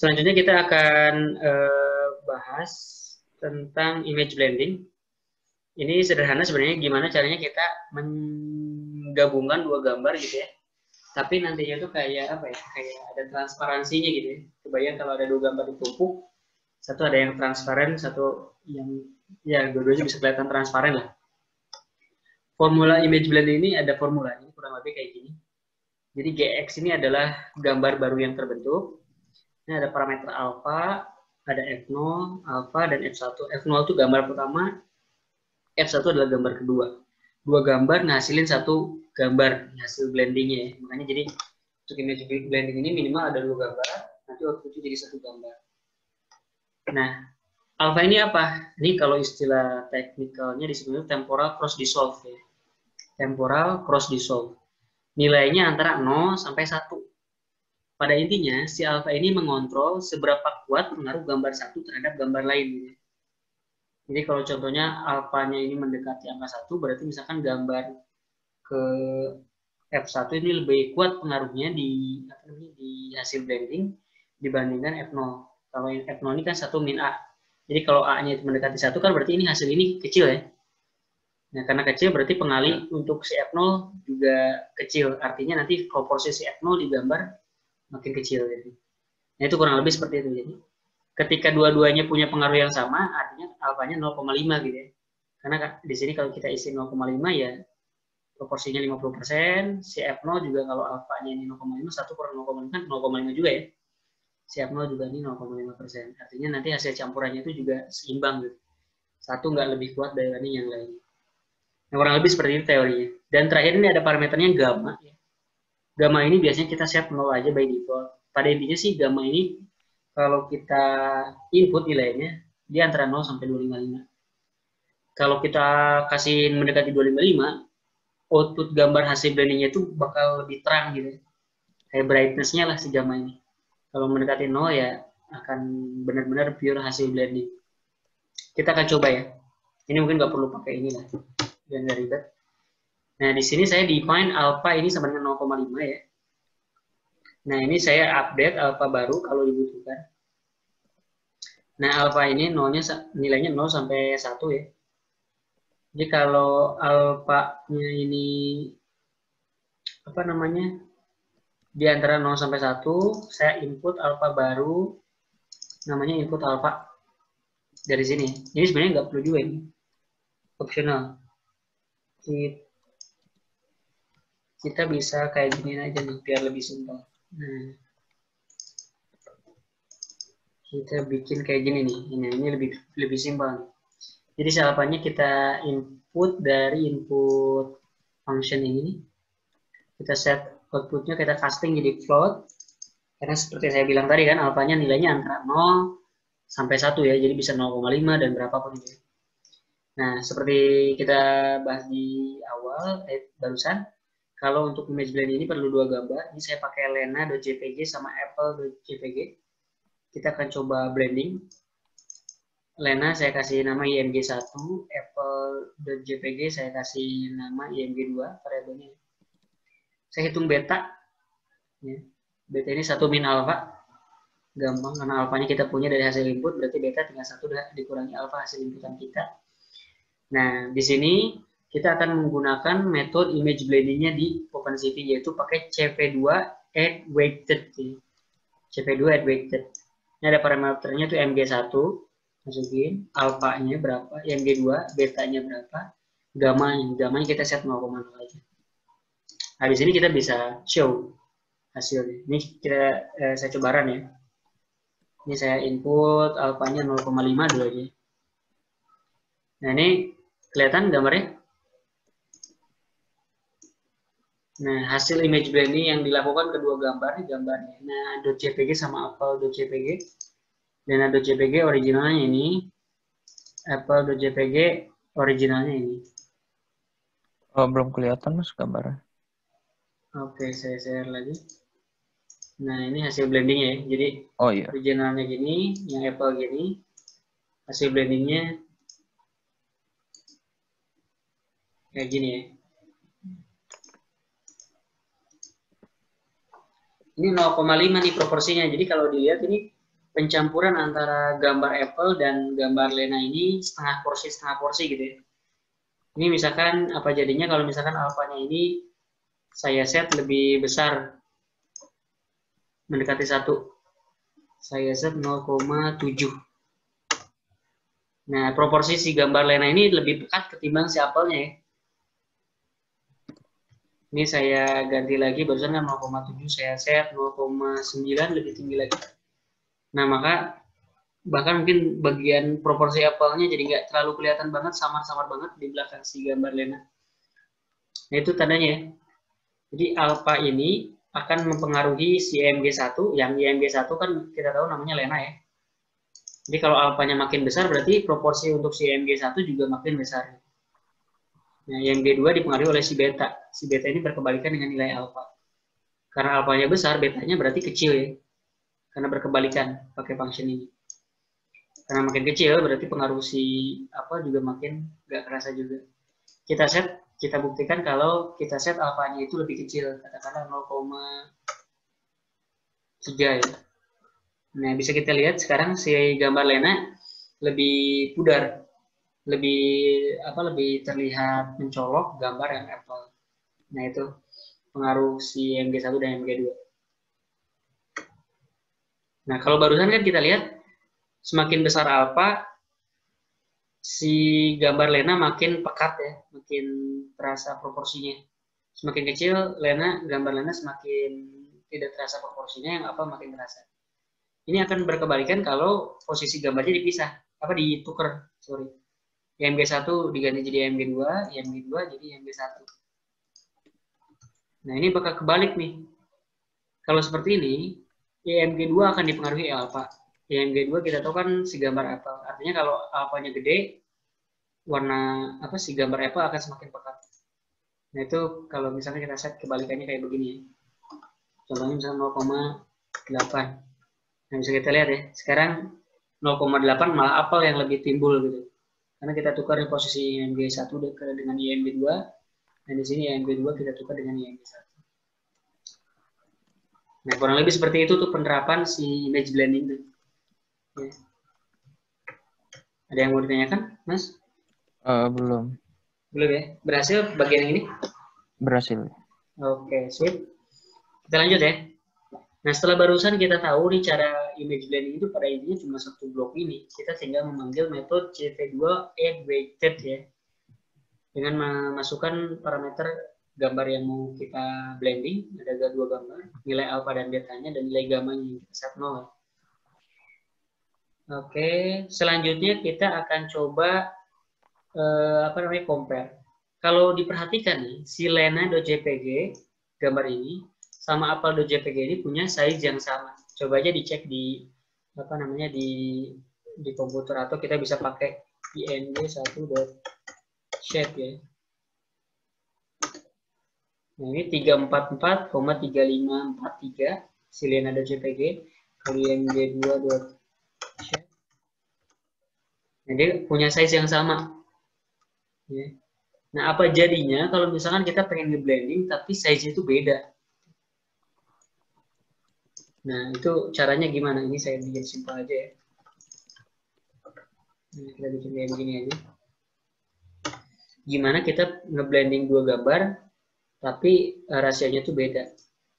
Selanjutnya kita akan uh, bahas tentang image blending. Ini sederhana sebenarnya gimana caranya kita menggabungkan dua gambar gitu ya. Tapi nantinya tuh kayak apa ya? Kayak ada transparansinya gitu ya. Kebayang kalau ada dua gambar ditumpuk, satu ada yang transparan, satu yang ya dua-duanya bisa kelihatan transparan lah. Formula image blending ini ada formulanya kurang lebih kayak gini. Jadi GX ini adalah gambar baru yang terbentuk. Ini ada parameter alpha, ada F0, alpha, dan F1. F0 itu gambar pertama, F1 adalah gambar kedua. Dua gambar ngasilin satu gambar hasil blendingnya ya. Makanya jadi untuk image blending ini minimal ada dua gambar, nanti outputnya jadi satu gambar. Nah, alpha ini apa? Ini kalau istilah teknikalnya disebut temporal cross dissolve ya. Temporal cross dissolve. Nilainya antara 0 sampai 1 pada intinya si alfa ini mengontrol seberapa kuat pengaruh gambar satu terhadap gambar lain. Jadi kalau contohnya alfanya ini mendekati angka satu, berarti misalkan gambar ke F1 ini lebih kuat pengaruhnya di apa namanya, di hasil blending dibandingkan F0. Kalau yang F0 ini kan satu min A. Jadi kalau A-nya itu mendekati satu kan berarti ini hasil ini kecil ya. Nah, karena kecil berarti pengali untuk si F0 juga kecil. Artinya nanti proporsi si F0 di gambar makin kecil gitu. Nah, itu kurang lebih seperti itu jadi. Ketika dua-duanya punya pengaruh yang sama, artinya alfanya 0,5 gitu ya. Karena di sini kalau kita isi 0,5 ya proporsinya 50%, si F0 juga kalau alfanya ini 0,5, satu kurang 0,5 kan 0,5 juga ya. Si F0 juga ini 0,5%. Artinya nanti hasil campurannya itu juga seimbang gitu. Satu nggak lebih kuat dibanding yang lain. Nah, kurang lebih seperti itu teorinya. Dan terakhir ini ada parameternya gamma. Ya gamma ini biasanya kita set 0 aja by default. Pada intinya sih gamma ini kalau kita input nilainya di antara 0 sampai 255. Kalau kita kasih mendekati 255, output gambar hasil blendingnya itu bakal lebih terang gitu. Kayak brightness-nya lah si gamma ini. Kalau mendekati 0 ya akan benar-benar pure hasil blending. Kita akan coba ya. Ini mungkin nggak perlu pakai ini lah. Nggak ribet. Nah, di sini saya define alpha ini 0,5 ya. Nah, ini saya update alpha baru kalau dibutuhkan. Nah, alpha ini nolnya nilainya 0 sampai 1 ya. Jadi kalau alpha-nya ini apa namanya? Di antara 0 sampai 1, saya input alpha baru namanya input alpha dari sini. Jadi sebenarnya nggak perlu juga ini. Optional. Kita kita bisa kayak gini aja nih biar lebih simpel. Nah, kita bikin kayak gini nih. Ini ini lebih lebih simpel. Jadi alfanya kita input dari input function ini. Kita set outputnya kita casting jadi float. Karena seperti saya bilang tadi kan, alfanya nilainya antara 0 sampai 1 ya, jadi bisa 0,5 dan berapapun itu. Nah, seperti kita bahas di awal, eh, barusan, kalau untuk image blend ini perlu dua gambar. Ini saya pakai lena.jpg sama apple.jpg. Kita akan coba blending. Lena saya kasih nama img1, apple.jpg saya kasih nama img2 variabelnya. Saya hitung beta. Ya. Beta ini satu min alpha. Gampang karena alfanya kita punya dari hasil input, berarti beta tinggal satu dikurangi alpha hasil inputan kita. Nah, di sini kita akan menggunakan metode image blendingnya di OpenCV yaitu pakai CV2 add weighted. CV2 add weighted. Ini ada parameternya itu MG1, masukin, alfanya berapa, MG2, betanya berapa, gamanya, gamanya kita set 0,0 aja. Di sini kita bisa show hasilnya. Ini kita eh, saya coba run ya. Ini saya input alfanya 0,5 dulu aja. Nah, ini kelihatan gambarnya? Nah, hasil image blending yang dilakukan kedua gambar, ini gambarnya. Nah, .jpg sama apple.jpg. Dan .jpg originalnya ini, apple.jpg originalnya ini. Oh, belum kelihatan mas gambarnya. Oke, saya share lagi. Nah, ini hasil blending ya. Jadi, oh, iya. originalnya gini, yang apple gini. Hasil blendingnya kayak gini ya. Ini 0,5 nih proporsinya. Jadi kalau dilihat ini pencampuran antara gambar apple dan gambar Lena ini setengah porsi setengah porsi gitu ya. Ini misalkan apa jadinya kalau misalkan alfanya ini saya set lebih besar mendekati satu. Saya set 0,7. Nah, proporsi si gambar Lena ini lebih pekat ketimbang si apelnya ya. Ini saya ganti lagi, barusan kan 0,7 saya set, 0,9 lebih tinggi lagi. Nah, maka bahkan mungkin bagian proporsi apelnya jadi nggak terlalu kelihatan banget, samar-samar banget di belakang si gambar Lena. Nah, itu tandanya ya. Jadi alpha ini akan mempengaruhi si IMG1, yang IMG1 kan kita tahu namanya Lena ya. Jadi kalau alfanya makin besar berarti proporsi untuk si IMG1 juga makin besar. Nah, yang B2 dipengaruhi oleh si beta. Si beta ini berkebalikan dengan nilai alfa. Karena alfanya besar, betanya berarti kecil ya. Karena berkebalikan pakai function ini. Karena makin kecil berarti pengaruh si apa juga makin gak kerasa juga. Kita set, kita buktikan kalau kita set alfanya itu lebih kecil, katakanlah 0,3 ya. Nah, bisa kita lihat sekarang si gambar Lena lebih pudar lebih apa lebih terlihat mencolok gambar yang Apple. Nah itu pengaruh si MG1 dan MG2. Nah kalau barusan kan kita lihat semakin besar alpha si gambar Lena makin pekat ya, makin terasa proporsinya. Semakin kecil Lena gambar Lena semakin tidak terasa proporsinya yang apa makin terasa. Ini akan berkebalikan kalau posisi gambarnya dipisah, apa ditukar, sorry IMG1 diganti jadi IMG2, IMG2 jadi IMG1. Nah, ini bakal kebalik nih. Kalau seperti ini, IMG2 akan dipengaruhi alpha. IMG2 kita tahu kan si gambar apple. Artinya kalau alfanya gede, warna apa si gambar apple akan semakin pekat. Nah, itu kalau misalnya kita set kebalikannya kayak begini ya. Contohnya misalnya 0,8. Nah, bisa kita lihat ya. Sekarang 0,8 malah apel yang lebih timbul gitu karena kita tukar di posisi IMG1 dengan IMG2 dan di sini IMG2 kita tukar dengan IMG1 nah kurang lebih seperti itu tuh penerapan si image blending tuh ya. ada yang mau ditanyakan mas? Uh, belum. Belum ya? Berhasil bagian yang ini? Berhasil. Oke okay, sip. Kita lanjut ya Nah, setelah barusan kita tahu nih cara image blending itu pada intinya cuma satu blok ini. Kita tinggal memanggil metode CV2 add weighted ya. Dengan memasukkan parameter gambar yang mau kita blending, ada dua gambar, nilai alpha dan betanya dan nilai gamanya yang kita set 0. Oke, selanjutnya kita akan coba uh, apa namanya compare. Kalau diperhatikan nih, si Lena.jpg gambar ini sama Apple.jpg ini punya size yang sama. Coba aja dicek di apa namanya di di komputer atau kita bisa pakai png 1.shape ya. Nah, ini 344,3543 Silena.jpg kalau yang G2.shape. Nah, dia punya size yang sama. Ya. Nah, apa jadinya kalau misalkan kita pengen nge-blending tapi size itu beda? Nah, itu caranya gimana? Ini saya bikin simpel aja ya. Nah, kita bikin kayak begini aja. Gimana kita nge-blending dua gambar tapi uh, rasionya itu beda.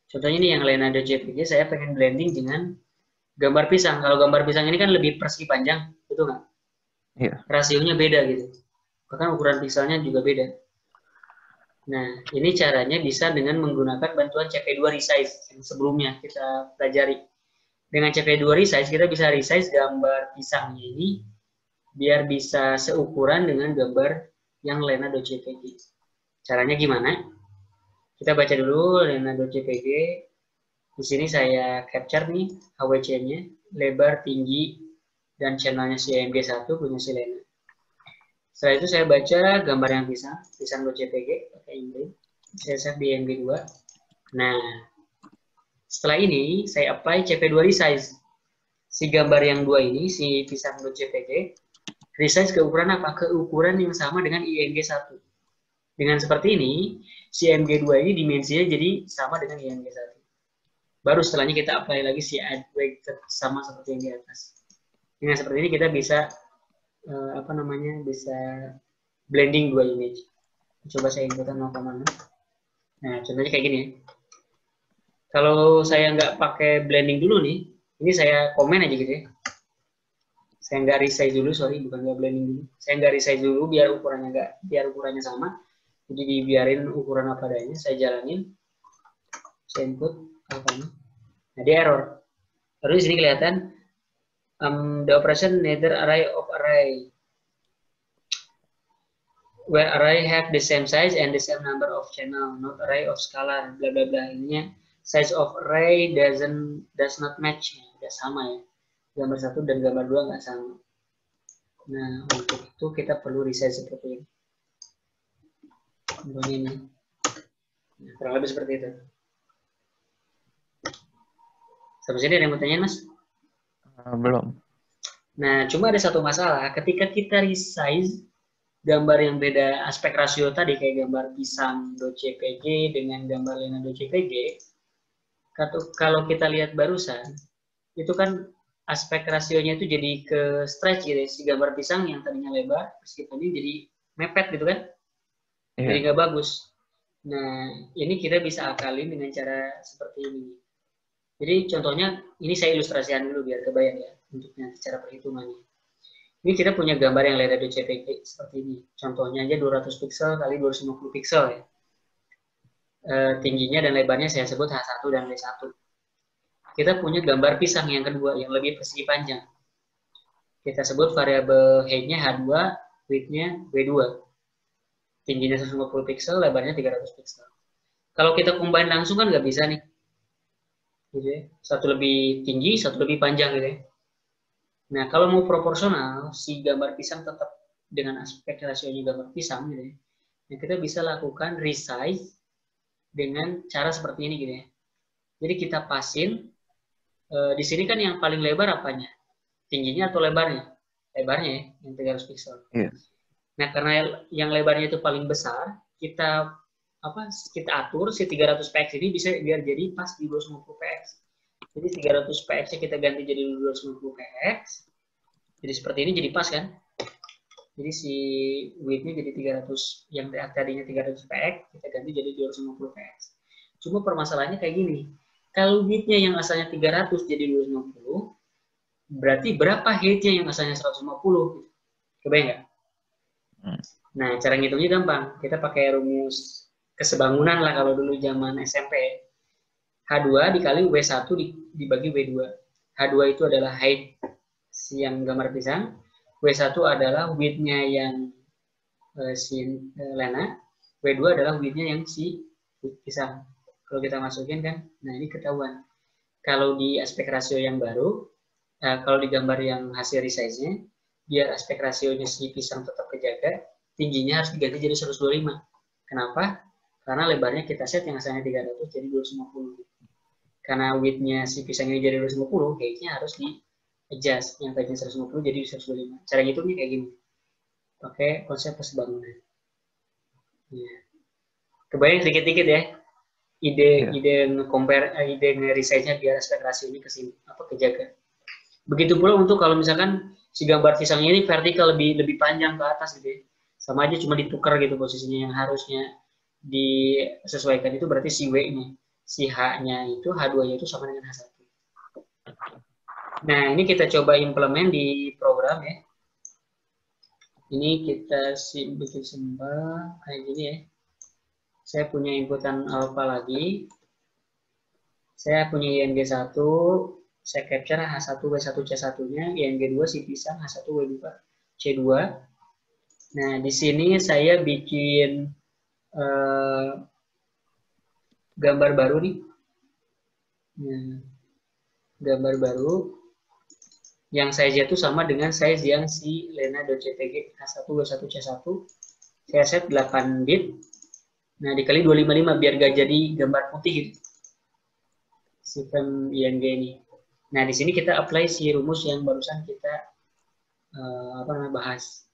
Contohnya ini yang lain ada JPG, saya pengen blending dengan gambar pisang. Kalau gambar pisang ini kan lebih persegi panjang, betul nggak? Iya. Rasionya beda gitu bahkan ukuran pikselnya juga beda. Nah, ini caranya bisa dengan menggunakan bantuan CP2 resize yang sebelumnya kita pelajari. Dengan CP2 resize, kita bisa resize gambar pisangnya ini biar bisa seukuran dengan gambar yang lena.jpg. Caranya gimana? Kita baca dulu lena.jpg. Di sini saya capture nih HWC-nya, lebar, tinggi, dan channelnya CMG1 punya si Lena. Setelah itu saya baca gambar yang pisang, pisang JPG pakai Inggris. Saya save di MG2. Nah, setelah ini saya apply CP2 resize. Si gambar yang dua ini, si pisang JPG, resize ke ukuran apa? Ke ukuran yang sama dengan IMG1. Dengan seperti ini, si MG2 ini dimensinya jadi sama dengan IMG1. Baru setelahnya kita apply lagi si add weight sama seperti yang di atas. Dengan seperti ini kita bisa uh, apa namanya bisa blending dua image. Coba saya inputkan 0,6. Nah, contohnya kayak gini ya. Kalau saya nggak pakai blending dulu nih, ini saya komen aja gitu ya. Saya nggak resize dulu, sorry, bukan nggak blending dulu. Saya nggak resize dulu biar ukurannya nggak, biar ukurannya sama. Jadi dibiarin ukuran apa adanya, saya jalanin. Saya input apa ini. Nah, dia error. Terus di sini kelihatan um, the operation neither array of array where array have the same size and the same number of channel, not array of scalar, bla bla bla. Ininya size of array doesn't does not match, tidak sama ya. Gambar satu dan gambar dua nggak sama. Nah untuk itu kita perlu resize seperti ini. Contohnya ini. Nah, kurang lebih seperti itu. Sampai sini ada yang mau tanya, Mas? Uh, belum. Nah, cuma ada satu masalah. Ketika kita resize gambar yang beda aspek rasio tadi, kayak gambar pisang .jpg dengan gambar lena .jpg, kalau kita lihat barusan, itu kan aspek rasionya itu jadi ke stretch gitu ya. Si gambar pisang yang tadinya lebar, terus kita ini jadi mepet gitu kan. Yeah. Jadi nggak bagus. Nah, ini kita bisa akalin dengan cara seperti ini. Jadi contohnya ini saya ilustrasikan dulu biar kebayang ya untuk nanti cara perhitungannya. Ini kita punya gambar yang layar JPG seperti ini. Contohnya aja 200 pixel kali 250 pixel ya. E, tingginya dan lebarnya saya sebut H1 dan W1. Kita punya gambar pisang yang kedua yang lebih persegi panjang. Kita sebut variabel height-nya H2, width-nya W2. Tingginya 150 pixel, lebarnya 300 pixel. Kalau kita combine langsung kan nggak bisa nih gitu ya. Satu lebih tinggi, satu lebih panjang gitu ya. Nah, kalau mau proporsional, si gambar pisang tetap dengan aspek rasionya gambar pisang gitu ya. Nah, kita bisa lakukan resize dengan cara seperti ini gitu ya. Jadi kita pasin, e, di sini kan yang paling lebar apanya? Tingginya atau lebarnya? Lebarnya ya, yang 300 pixel. Yeah. Nah, karena yang lebarnya itu paling besar, kita apa kita atur si 300 px ini bisa biar jadi pas di 250 px. Jadi 300 px nya kita ganti jadi 250 px. Jadi seperti ini jadi pas kan? Jadi si width-nya jadi 300 yang tadinya 300 px kita ganti jadi 250 px. Cuma permasalahannya kayak gini. Kalau width-nya yang asalnya 300 jadi 250, berarti berapa height-nya yang asalnya 150? Kebayang nggak? Hmm. Nah, cara ngitungnya gampang. Kita pakai rumus kesebangunan lah kalau dulu zaman SMP. H2 dikali W1 dibagi W2. H2 itu adalah height yang gambar pisang. W1 adalah width-nya yang uh, si uh, Lena, W2 adalah widthnya yang si pisang. Kalau kita masukin kan, nah ini ketahuan. Kalau di aspek rasio yang baru, uh, kalau di gambar yang hasil resize-nya, biar aspek rasionya si pisang tetap kejaga, tingginya harus diganti jadi 125. Kenapa? Karena lebarnya kita set yang asalnya 300 jadi 250. Karena width-nya si pisang ini jadi 250, height-nya harus di adjust. Yang tadinya 150 jadi 125. Cara ngitungnya kayak gini. Pakai konsep bangunan. Ya. Kebayang sedikit-sedikit ya. Ide ya. ide nge-compare eh, ide nge-resize-nya biar aspek rasio ini ke sini apa kejaga. Begitu pula untuk kalau misalkan si gambar pisangnya ini vertikal lebih lebih panjang ke atas gitu ya. Sama aja cuma ditukar gitu posisinya yang harusnya disesuaikan itu berarti si W-nya si H-nya itu, H2-nya itu sama dengan H1. Nah, ini kita coba implement di program ya. Ini kita si bikin sembah kayak gini ya. Saya punya inputan alpha lagi. Saya punya ING1, saya capture H1, W1, C1-nya, ING2 si pisang, H1, W2, C2. Nah, di sini saya bikin uh, gambar baru nih. Nah, gambar baru. Yang size itu sama dengan size yang si lena.ctg H1 W1 C1 saya set 8 bit. Nah dikali 255 biar gak jadi gambar putih gitu. Si frame ING ini. Nah di sini kita apply si rumus yang barusan kita uh, apa namanya bahas.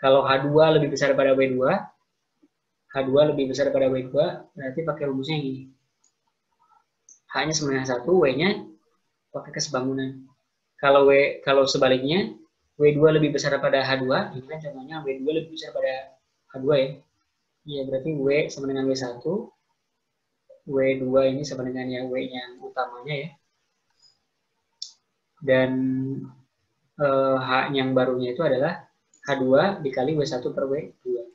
Kalau H2 lebih besar pada W2 H2 lebih besar daripada W2, berarti pakai rumusnya yang ini. H-nya sama dengan 1, W-nya pakai kesebangunan. Kalau W kalau sebaliknya, W2 lebih besar daripada H2, ini kan contohnya W2 lebih besar daripada H2 ya. Iya, berarti W sama dengan W1, W2 ini sama dengan yang W yang utamanya ya. Dan eh, H yang barunya itu adalah H2 dikali W1 per W2.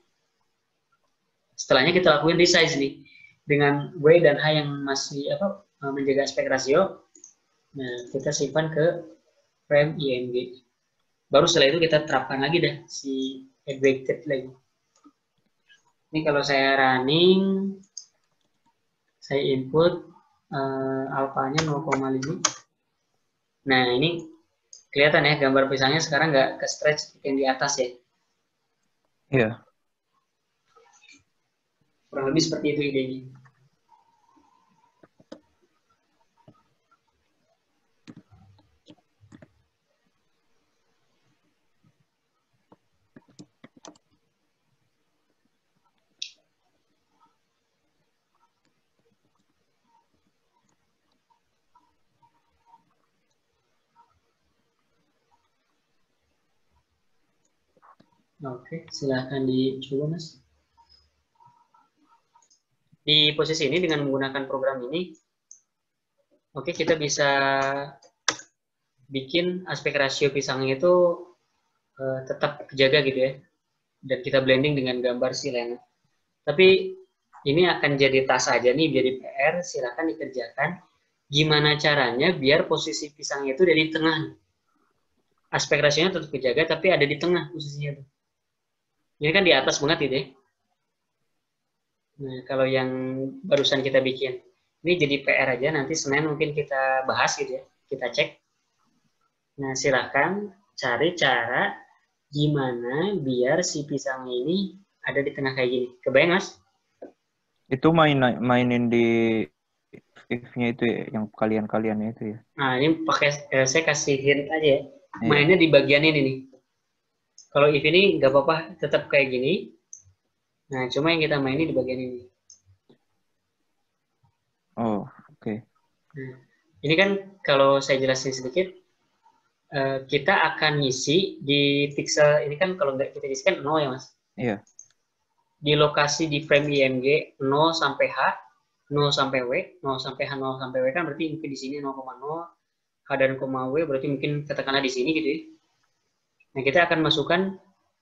Setelahnya kita lakuin resize nih dengan W dan H yang masih apa menjaga aspek rasio. Nah, kita simpan ke frame ING. Baru setelah itu kita terapkan lagi dah si weighted lagi. Ini kalau saya running, saya input uh, alfanya 0,5. Nah, ini kelihatan ya gambar pisangnya sekarang nggak ke stretch yang di atas ya. Iya. Kurang lebih seperti itu idenya. Oke, silahkan dicoba mas di posisi ini dengan menggunakan program ini, oke okay, kita bisa bikin aspek rasio pisangnya itu uh, tetap kejaga gitu ya, dan kita blending dengan gambar si Lena. Tapi ini akan jadi tas aja nih, jadi PR, silakan dikerjakan. Gimana caranya biar posisi pisangnya itu dari tengah. Aspek rasionya tetap kejaga, tapi ada di tengah posisinya. Ini kan di atas banget gitu ya. Nah, kalau yang barusan kita bikin, ini jadi PR aja, nanti Senin mungkin kita bahas gitu ya, kita cek. Nah, silahkan cari cara gimana biar si pisang ini ada di tengah kayak gini. Kebayang, Mas? Itu main mainin di if-nya itu ya, yang kalian-kalian itu ya. Nah, ini pakai eh, saya kasih hint aja ya. Iya. Mainnya di bagian ini nih. Kalau if ini nggak apa-apa, tetap kayak gini. Nah, cuma yang kita mainin di bagian ini. Oh, oke. Okay. Nah, ini kan kalau saya jelasin sedikit, uh, kita akan ngisi di pixel, ini kan kalau nggak kita isi kan 0 ya, Mas? Iya. Di lokasi di frame IMG 0 sampai H, 0 sampai W, 0 sampai H, 0 sampai W kan berarti mungkin di sini 0,0, H dan koma W berarti mungkin katakanlah di sini gitu ya. Nah, kita akan masukkan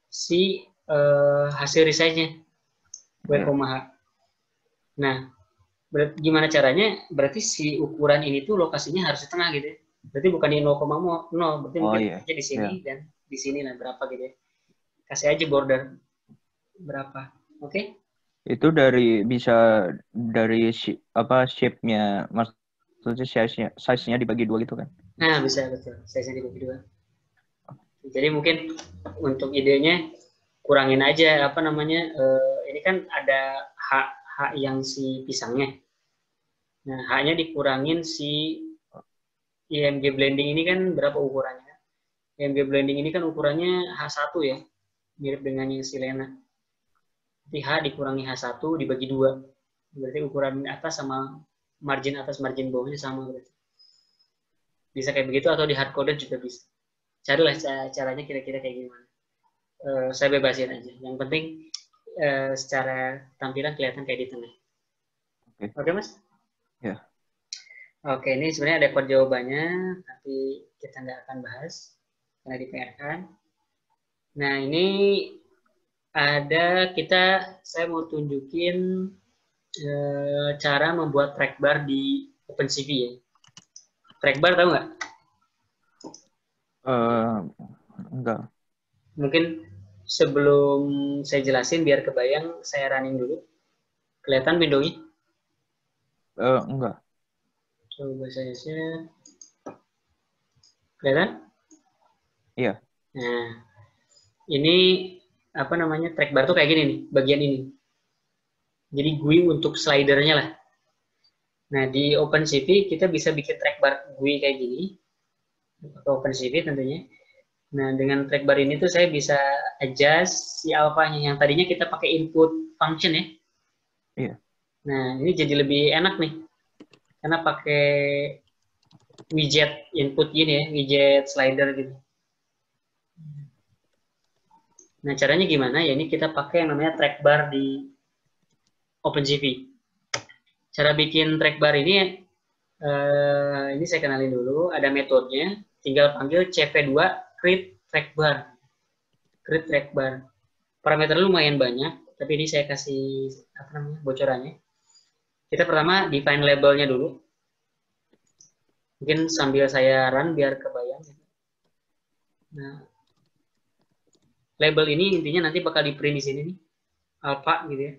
si uh, hasil resize-nya W, H. Nah, berarti, gimana caranya? Berarti si ukuran ini tuh lokasinya harus di tengah gitu ya. Berarti bukan di 0,0, berarti oh, mungkin iya. aja di sini yeah. dan di sini lah berapa gitu ya. Kasih aja border. berapa. Oke? Okay? Itu dari bisa dari apa shape-nya maksudnya size-nya size-nya dibagi dua gitu kan? Nah, bisa betul. Size-nya dibagi dua. Jadi mungkin untuk idenya kurangin aja apa namanya uh, ini kan ada hak hak yang si pisangnya. Nah, haknya dikurangin si IMG blending ini kan berapa ukurannya? IMG blending ini kan ukurannya H1 ya, mirip dengan yang si Lena. Jadi H dikurangi H1 dibagi dua. Berarti ukuran atas sama margin atas margin bawahnya sama berarti. Bisa kayak begitu atau di hard coded juga bisa. Carilah caranya kira-kira kayak gimana. Uh, saya bebasin aja. Yang penting uh, secara tampilan kelihatan kayak di tengah. Oke, okay. okay, Mas? Ya. Yeah. Oke, ini sebenarnya ada kode jawabannya, tapi kita nggak akan bahas karena di PR kan. Nah, ini ada kita saya mau tunjukin e, cara membuat track bar di OpenCV ya. Track bar tahu nggak? Uh, enggak. Mungkin sebelum saya jelasin biar kebayang saya running dulu. Kelihatan windownya? Uh, enggak. Coba saya share. Kelihatan? Iya. Nah, ini apa namanya track bar tuh kayak gini nih, bagian ini. Jadi GUI untuk slidernya lah. Nah, di OpenCV kita bisa bikin track bar GUI kayak gini. Atau OpenCV tentunya. Nah, dengan track bar ini tuh saya bisa adjust si alfanya yang tadinya kita pakai input function ya. Iya. Nah, ini jadi lebih enak nih. Karena pakai widget input gini ya, widget slider gitu. Nah, caranya gimana? Ya ini kita pakai yang namanya track bar di OpenCV. Cara bikin track bar ini, uh, ini saya kenalin dulu. Ada metodenya. Tinggal panggil cv2 create track bar. Create track bar. Parameter lumayan banyak, tapi ini saya kasih apa namanya bocorannya. Kita pertama define labelnya dulu. Mungkin sambil saya run biar kebayang. Nah, label ini intinya nanti bakal di print di sini nih alpha gitu ya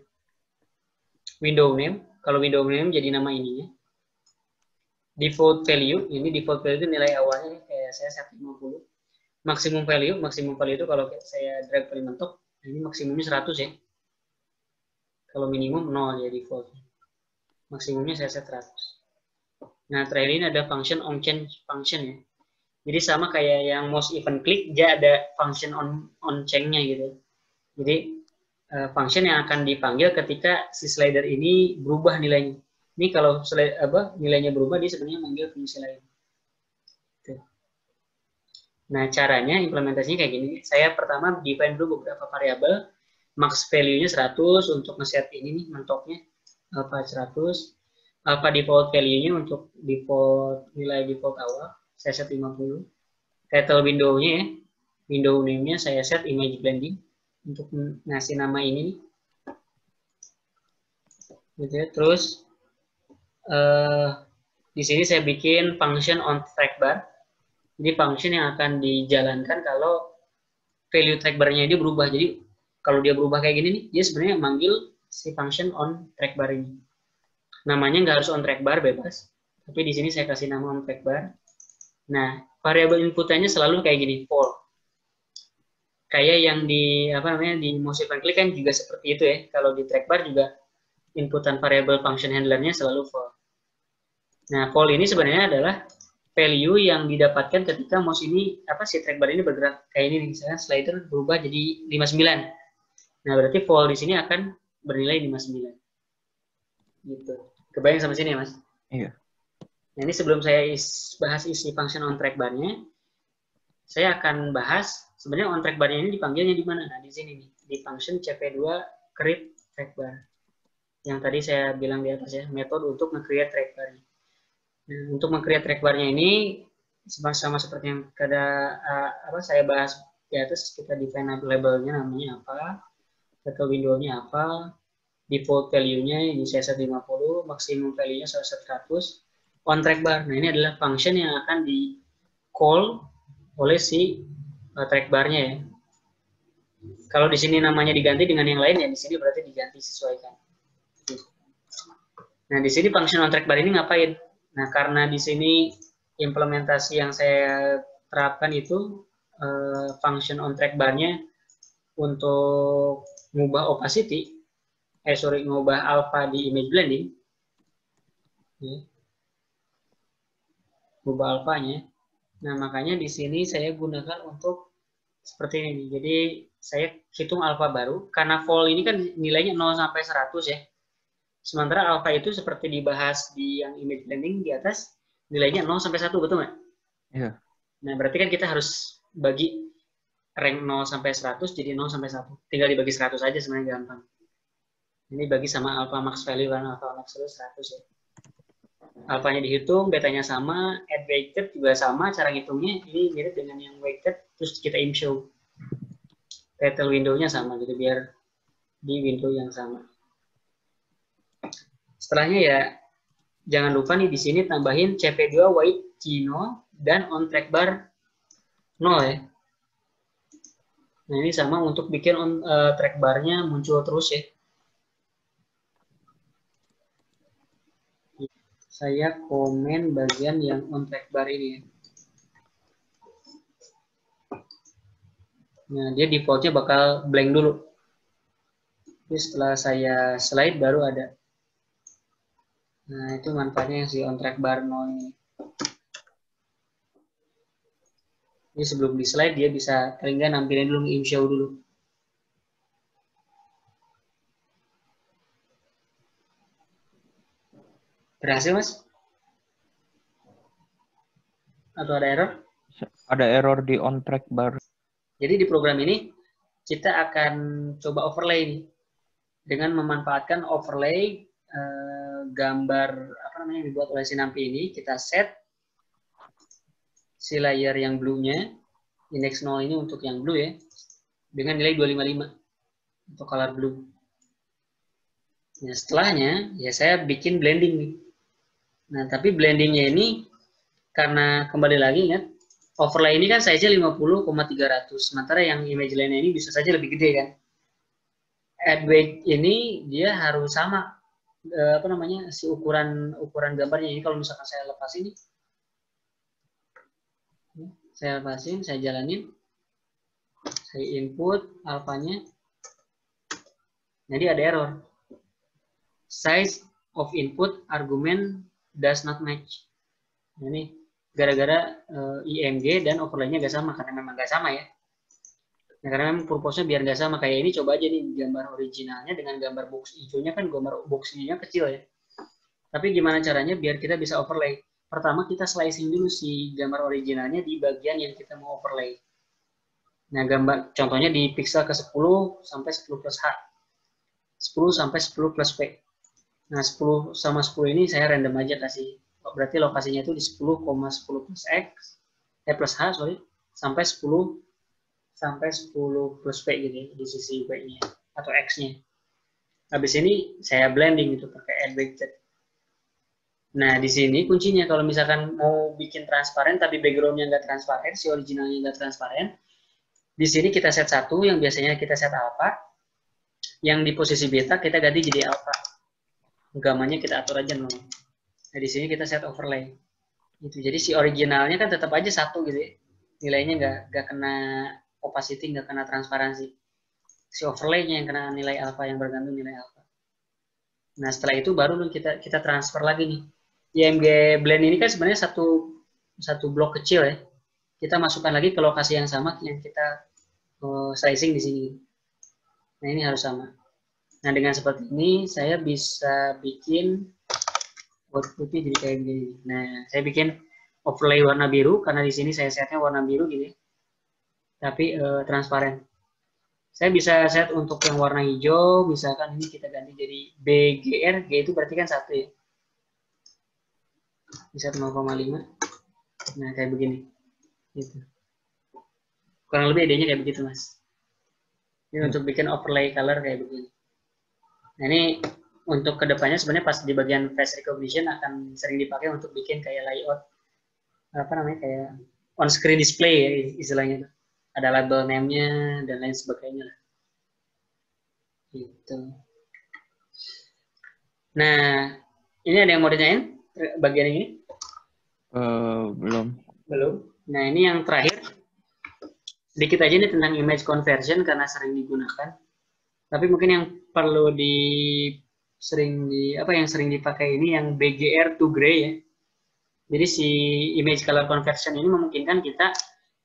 window name kalau window name jadi nama ininya default value ini default value itu nilai awalnya kayak saya set 50 maksimum value maksimum value itu kalau saya drag paling mentok ini maksimumnya 100 ya kalau minimum 0 ya default maksimumnya saya set 100 nah terakhir ini ada function on change function ya jadi sama kayak yang most event click, dia ada function on on chain-nya gitu. Jadi uh, function yang akan dipanggil ketika si slider ini berubah nilainya. Ini kalau slide, apa nilainya berubah, dia sebenarnya manggil fungsi lain. Nah, caranya implementasinya kayak gini. Saya pertama define dulu beberapa variabel. Max value-nya 100 untuk ngeset ini nih mentoknya alpha 100. Alpha default value-nya untuk default nilai default awal saya set 50 title window-nya ya window name-nya saya set image blending untuk ngasih nama ini nih gitu ya terus uh, di sini saya bikin function on track bar ini function yang akan dijalankan kalau value track bar-nya ini berubah jadi kalau dia berubah kayak gini nih dia sebenarnya manggil si function on track bar ini namanya nggak harus on track bar bebas tapi di sini saya kasih nama on track bar Nah, variabel inputannya selalu kayak gini, for. Kayak yang di apa namanya di event click kan juga seperti itu ya. Kalau di track bar juga inputan variabel function handlernya selalu for. Nah, for ini sebenarnya adalah value yang didapatkan ketika mouse ini apa si track bar ini bergerak kayak ini misalnya slider berubah jadi 59. Nah, berarti for di sini akan bernilai 59. Gitu. Kebayang sama sini ya, Mas? Iya. Nah, ini sebelum saya is, bahas isi function on track bar-nya, saya akan bahas sebenarnya on track bar-nya ini dipanggilnya di mana? Nah, di sini nih, di function cp2 create track bar. Yang tadi saya bilang di atas ya, metode untuk nge-create track bar. Nah, untuk meng-create bar-nya ini sama, sama seperti yang kada uh, apa saya bahas di atas kita define labelnya namanya apa, title window-nya apa, default value-nya ini saya set 50, maksimum value-nya saya set 100, on track bar. Nah, ini adalah function yang akan di call oleh si uh, track barnya ya. Kalau di sini namanya diganti dengan yang lain ya di sini berarti diganti sesuaikan. Nah di sini function on track bar ini ngapain? Nah karena di sini implementasi yang saya terapkan itu uh, function on track barnya untuk mengubah opacity, eh sorry mengubah alpha di image blending, ya. mengubah alfanya. Nah makanya di sini saya gunakan untuk seperti ini. Jadi saya hitung alfa baru karena vol ini kan nilainya 0 sampai 100 ya. Sementara alfa itu seperti dibahas di yang image blending di atas nilainya 0 sampai 1 betul nggak? Iya. Nah, berarti kan kita harus bagi rank 0 sampai 100 jadi 0 sampai 1. Tinggal dibagi 100 aja sebenarnya gampang. Ini bagi sama alpha max value kan alpha max value 100 ya alfanya dihitung, betanya sama, add weighted juga sama, cara ngitungnya ini mirip dengan yang weighted, terus kita im show. Title window-nya sama gitu, biar di window yang sama. Setelahnya ya, jangan lupa nih di sini tambahin CP2 white Kino dan on track bar 0 ya. Nah ini sama untuk bikin on uh, track barnya muncul terus ya. saya komen bagian yang on track bar ini. Nah, dia defaultnya bakal blank dulu. Jadi setelah saya slide baru ada. Nah, itu manfaatnya yang si on track bar 0 ini. Jadi sebelum di slide dia bisa paling nggak nampilin dulu show dulu. Berhasil, Mas? Atau ada error? Ada error di on track bar. Jadi di program ini kita akan coba overlay nih. Dengan memanfaatkan overlay gambar apa namanya yang dibuat oleh Sinampi ini, kita set si layer yang blue-nya, index 0 ini untuk yang blue ya, dengan nilai 255 untuk color blue. Nah, setelahnya ya saya bikin blending nih. Nah, tapi blendingnya ini karena kembali lagi ingat overlay ini kan size 50,300 sementara yang image lainnya ini bisa saja lebih gede kan. Add weight ini dia harus sama eh, apa namanya si ukuran ukuran gambarnya ini kalau misalkan saya lepas ini saya lepasin, saya jalanin saya input alfanya jadi ada error size of input argument does not match. Ini gara-gara eh, IMG dan overlay-nya gak sama karena memang gak sama ya. Nah, karena memang purpose-nya biar gak sama kayak ini coba aja nih gambar originalnya dengan gambar box hijaunya kan gambar box hijaunya kecil ya. Tapi gimana caranya biar kita bisa overlay? Pertama kita slicing dulu si gambar originalnya di bagian yang kita mau overlay. Nah, gambar contohnya di pixel ke 10 sampai 10 plus H. 10 sampai 10 plus P. Nah, 10 sama 10 ini saya random aja kasih. Berarti lokasinya itu di 10,10 plus X, eh plus H, sorry, sampai 10 sampai 10 plus P gitu ya, di sisi Y-nya atau X-nya. Habis ini saya blending itu pakai add weighted. Nah, di sini kuncinya kalau misalkan mau bikin transparan tapi backgroundnya nggak transparan, si originalnya nggak transparan, di sini kita set satu yang biasanya kita set alpha, yang di posisi beta kita ganti jadi alpha gamanya kita atur aja nol. Nah di sini kita set overlay. Itu jadi si originalnya kan tetap aja satu gitu ya. Nilainya nggak nggak kena opacity, nggak kena transparansi. Si overlaynya yang kena nilai alpha yang bergantung nilai alpha. Nah setelah itu baru kita kita transfer lagi nih. IMG blend ini kan sebenarnya satu satu blok kecil ya. Kita masukkan lagi ke lokasi yang sama yang kita uh, slicing di sini. Nah ini harus sama. Nah, dengan seperti ini saya bisa bikin outputnya jadi kayak gini. Nah, saya bikin overlay warna biru karena di sini saya setnya warna biru gini. Tapi uh, transparan. Saya bisa set untuk yang warna hijau, misalkan ini kita ganti jadi BGR, G itu berarti kan satu ya. Bisa 0,5. Nah, kayak begini. Gitu. Kurang lebih idenya kayak begitu, Mas. Ini hmm. untuk bikin overlay color kayak begini. Nah ini untuk ke depannya sebenarnya pas di bagian face recognition akan sering dipakai untuk bikin kayak layout apa namanya kayak on screen display ya istilahnya ada label name-nya dan lain sebagainya gitu. Nah ini ada yang mau ditanyain? Bagian ini? Uh, belum. Belum. Nah ini yang terakhir. Sedikit aja nih tentang image conversion karena sering digunakan. Tapi mungkin yang perlu di sering di apa yang sering dipakai ini yang BGR to gray ya. Jadi si image color conversion ini memungkinkan kita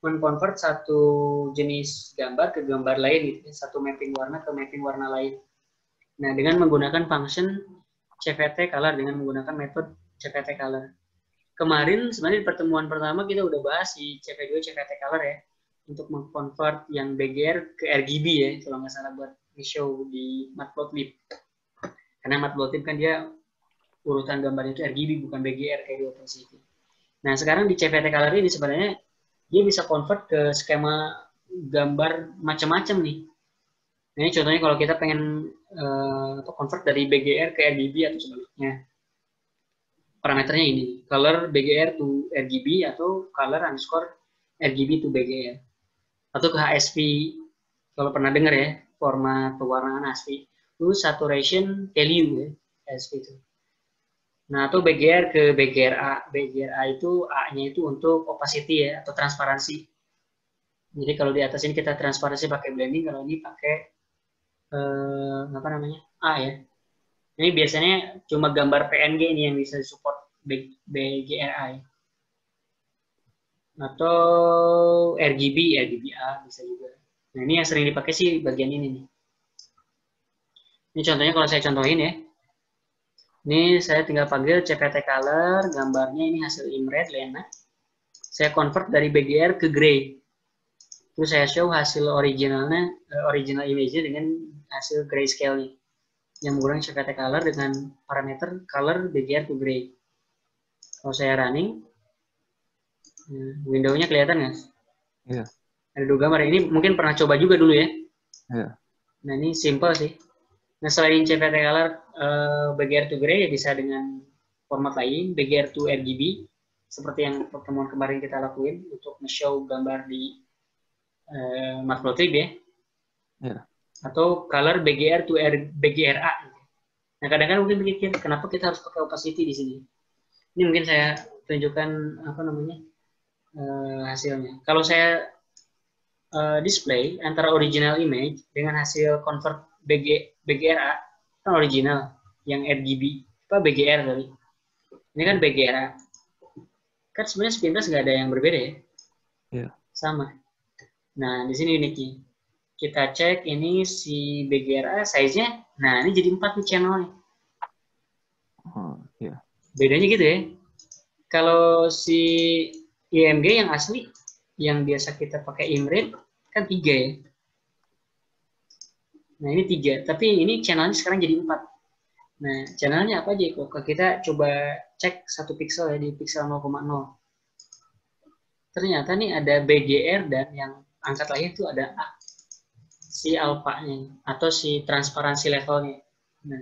mengkonvert satu jenis gambar ke gambar lain gitu ya. satu mapping warna ke mapping warna lain. Nah, dengan menggunakan function CVT color dengan menggunakan metode CVT color. Kemarin sebenarnya di pertemuan pertama kita udah bahas si CP2 CVT color ya untuk mengkonvert yang BGR ke RGB ya kalau nggak salah buat show di Matplotlib. Karena Matplotlib kan dia urutan gambar itu RGB bukan BGR kayak di OpenCV. Nah, sekarang di CVT color ini sebenarnya dia bisa convert ke skema gambar macam-macam nih. Ini contohnya kalau kita pengen uh, convert dari BGR ke RGB atau sebaliknya. Parameternya ini, color BGR to RGB atau color underscore RGB to BGR. Atau ke HSV, kalau pernah dengar ya, format pewarnaan HSV. Itu saturation value ya, HSV itu. Nah, atau BGR ke BGRA. BGRA itu A-nya itu untuk opacity ya, atau transparansi. Jadi kalau di atas ini kita transparansi pakai blending, kalau ini pakai eh, apa namanya? A ya. Ini biasanya cuma gambar PNG ini yang bisa support BGRA. Ya. Atau RGB, RGBA bisa juga. Nah, ini yang sering dipakai sih bagian ini nih. Ini contohnya kalau saya contohin ya. Ini saya tinggal panggil CPT color, gambarnya ini hasil imret Lena. Saya convert dari BGR ke gray. Terus saya show hasil originalnya, uh, original image dengan hasil grayscale-nya. Yang menggunakan CPT color dengan parameter color BGR to gray. Kalau saya running, hmm, window-nya kelihatan nggak? Iya. Ada dua gambar. Ini mungkin pernah coba juga dulu ya. Iya. Nah ini simple sih. Nah selain CPT color uh, BGR to gray ya bisa dengan format lain, BGR to RGB seperti yang pertemuan kemarin kita lakuin untuk nge-show gambar di uh, Matplotlib ya. Yeah. Atau color BGR to R, BGRA. Nah kadang-kadang mungkin mikir kenapa kita harus pakai opacity di sini. Ini mungkin saya tunjukkan apa namanya uh, hasilnya. Kalau saya uh, display antara original image dengan hasil convert BG BGRA kan original. Yang RGB apa BGR tadi ini kan BGRA kan sebenarnya sepintas nggak ada yang berbeda ya? Yeah. sama. Nah di sini uniknya. Kita cek ini si BGRA size-nya. Nah ini jadi empat nih channelnya. Oh, yeah. bedanya gitu ya. Kalau si IMG yang asli yang biasa kita pakai imrit kan tiga ya Nah ini tiga, tapi ini channelnya sekarang jadi empat. Nah channelnya apa aja kok? Kita coba cek satu pixel ya di pixel 0,0. Ternyata nih ada BGR dan yang angkat lagi itu ada A. Si alfanya atau si transparansi levelnya. Nah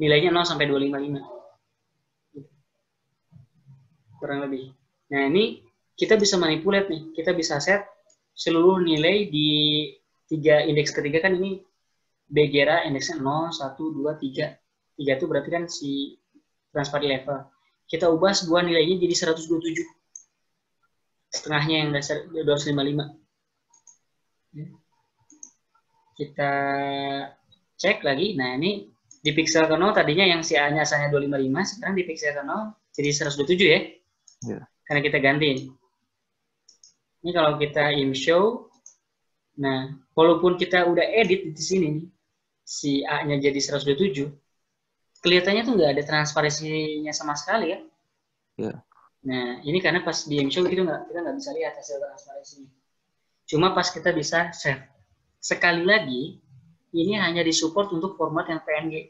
nilainya 0 sampai 255. Kurang lebih. Nah ini kita bisa manipulate nih. Kita bisa set seluruh nilai di tiga indeks ketiga kan ini BGRA indeksnya 0, 1, 2, 3. 3 itu berarti kan si transparan level. Kita ubah sebuah nilainya jadi 127. Setengahnya yang dasar 255. Kita cek lagi. Nah, ini di pixel ke 0 tadinya yang si A-nya asalnya 255, sekarang di pixel ke 0 jadi 127 ya. Yeah. Karena kita ganti. Ini kalau kita im show, nah walaupun kita udah edit di sini nih, si A-nya jadi 127, kelihatannya tuh nggak ada transparansinya sama sekali ya. Yeah. Nah, ini karena pas di show gitu nggak kita nggak bisa lihat hasil transparansinya. Cuma pas kita bisa save. Sekali lagi, ini hanya disupport untuk format yang PNG.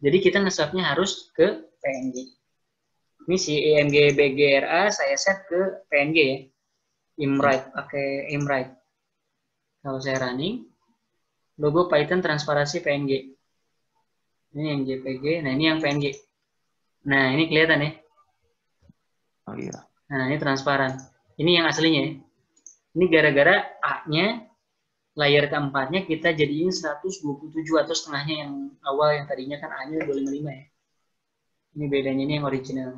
Jadi kita nge-save-nya harus ke PNG. Ini si EMG BGRA saya set ke PNG ya. Imwrite, pakai Imwrite. Kalau saya running, logo Python transparansi PNG. Ini yang JPG, nah ini yang PNG. Nah, ini kelihatan ya. Oh iya. Nah, ini transparan. Ini yang aslinya ya. Ini gara-gara A-nya layer keempatnya kita jadiin 127 atau setengahnya yang awal yang tadinya kan A-nya 255 ya. Ini bedanya ini yang original.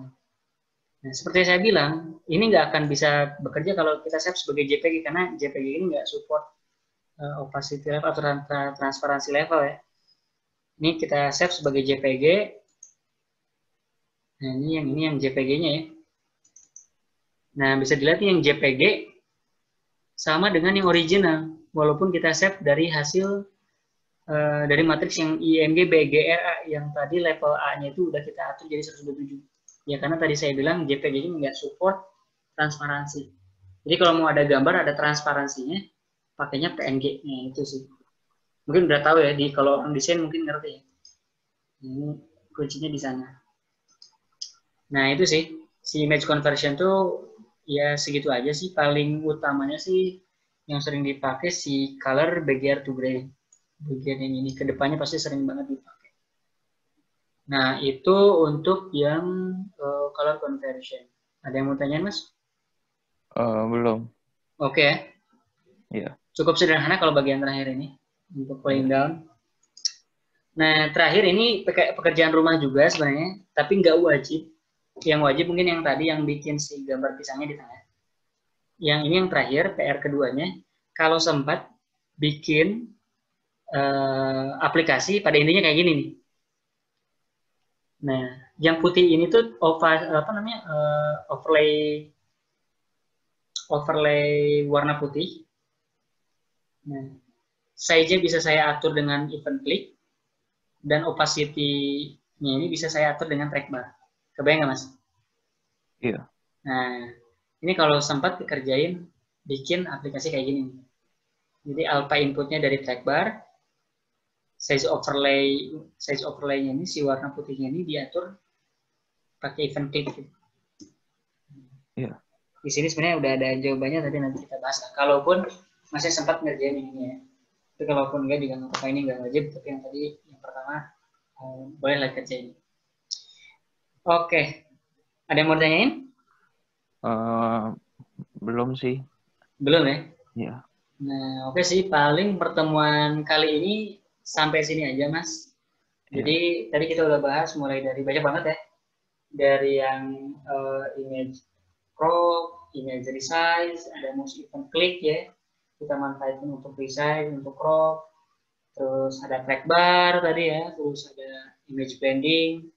Nah, seperti saya bilang, ini nggak akan bisa bekerja kalau kita save sebagai JPG karena JPG ini nggak support uh, opacity level atau transparansi level ya. Ini kita save sebagai JPG. Nah, ini yang ini yang JPG-nya ya. Nah, bisa dilihat yang JPG sama dengan yang original walaupun kita save dari hasil uh, dari matriks yang IMG BGR yang tadi level A-nya itu udah kita atur jadi 127. Ya karena tadi saya bilang JPG ini nggak support transparansi. Jadi kalau mau ada gambar ada transparansinya, pakainya PNG. Nah, itu sih. Mungkin udah tahu ya di kalau orang desain mungkin ngerti ya. Ini kuncinya di sana. Nah, itu sih si image conversion tuh ya segitu aja sih paling utamanya sih yang sering dipakai si color BGR to gray. Bagian yang ini ke depannya pasti sering banget dipakai. Nah itu untuk yang uh, color conversion. Ada yang mau tanya mas? Uh, belum. Oke. Okay. Iya. Cukup sederhana kalau bagian terakhir ini untuk pulling down. Nah terakhir ini pekerjaan rumah juga sebenarnya, tapi nggak wajib. Yang wajib mungkin yang tadi yang bikin si gambar pisangnya di tengah yang ini yang terakhir PR keduanya kalau sempat bikin uh, aplikasi pada intinya kayak gini nih. Nah, yang putih ini tuh apa namanya uh, overlay overlay warna putih. Nah, size-nya bisa saya atur dengan event click dan opacity-nya ini bisa saya atur dengan trackbar. Kebayang nggak mas? Iya. Nah, ini kalau sempat dikerjain bikin aplikasi kayak gini. Jadi alpha inputnya dari trackbar, size overlay size overlaynya ini si warna putihnya ini diatur pakai event click. Iya. Di sini sebenarnya udah ada jawabannya tapi nanti kita bahas. Kalaupun masih sempat ngerjain ini ya. Tapi kalaupun enggak juga nggak apa ini enggak wajib. Tapi yang tadi yang pertama um, boleh lah kerjain. Oke. Ada yang mau tanyain? Uh, belum sih. Belum ya? Iya. Nah, oke okay sih. Paling pertemuan kali ini sampai sini aja, Mas. Ya. Jadi tadi kita udah bahas mulai dari banyak banget ya. Dari yang uh, image crop, image resize, ada mouse event click ya. Kita manfaatin untuk resize, untuk crop. Terus ada track bar tadi ya. Terus ada image blending.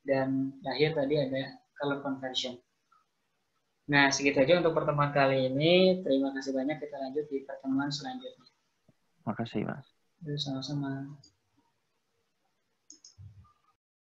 Dan terakhir tadi ada color conversion. Nah, segitu aja untuk pertemuan kali ini. Terima kasih banyak. Kita lanjut di pertemuan selanjutnya. Makasih, Mas. Sama-sama.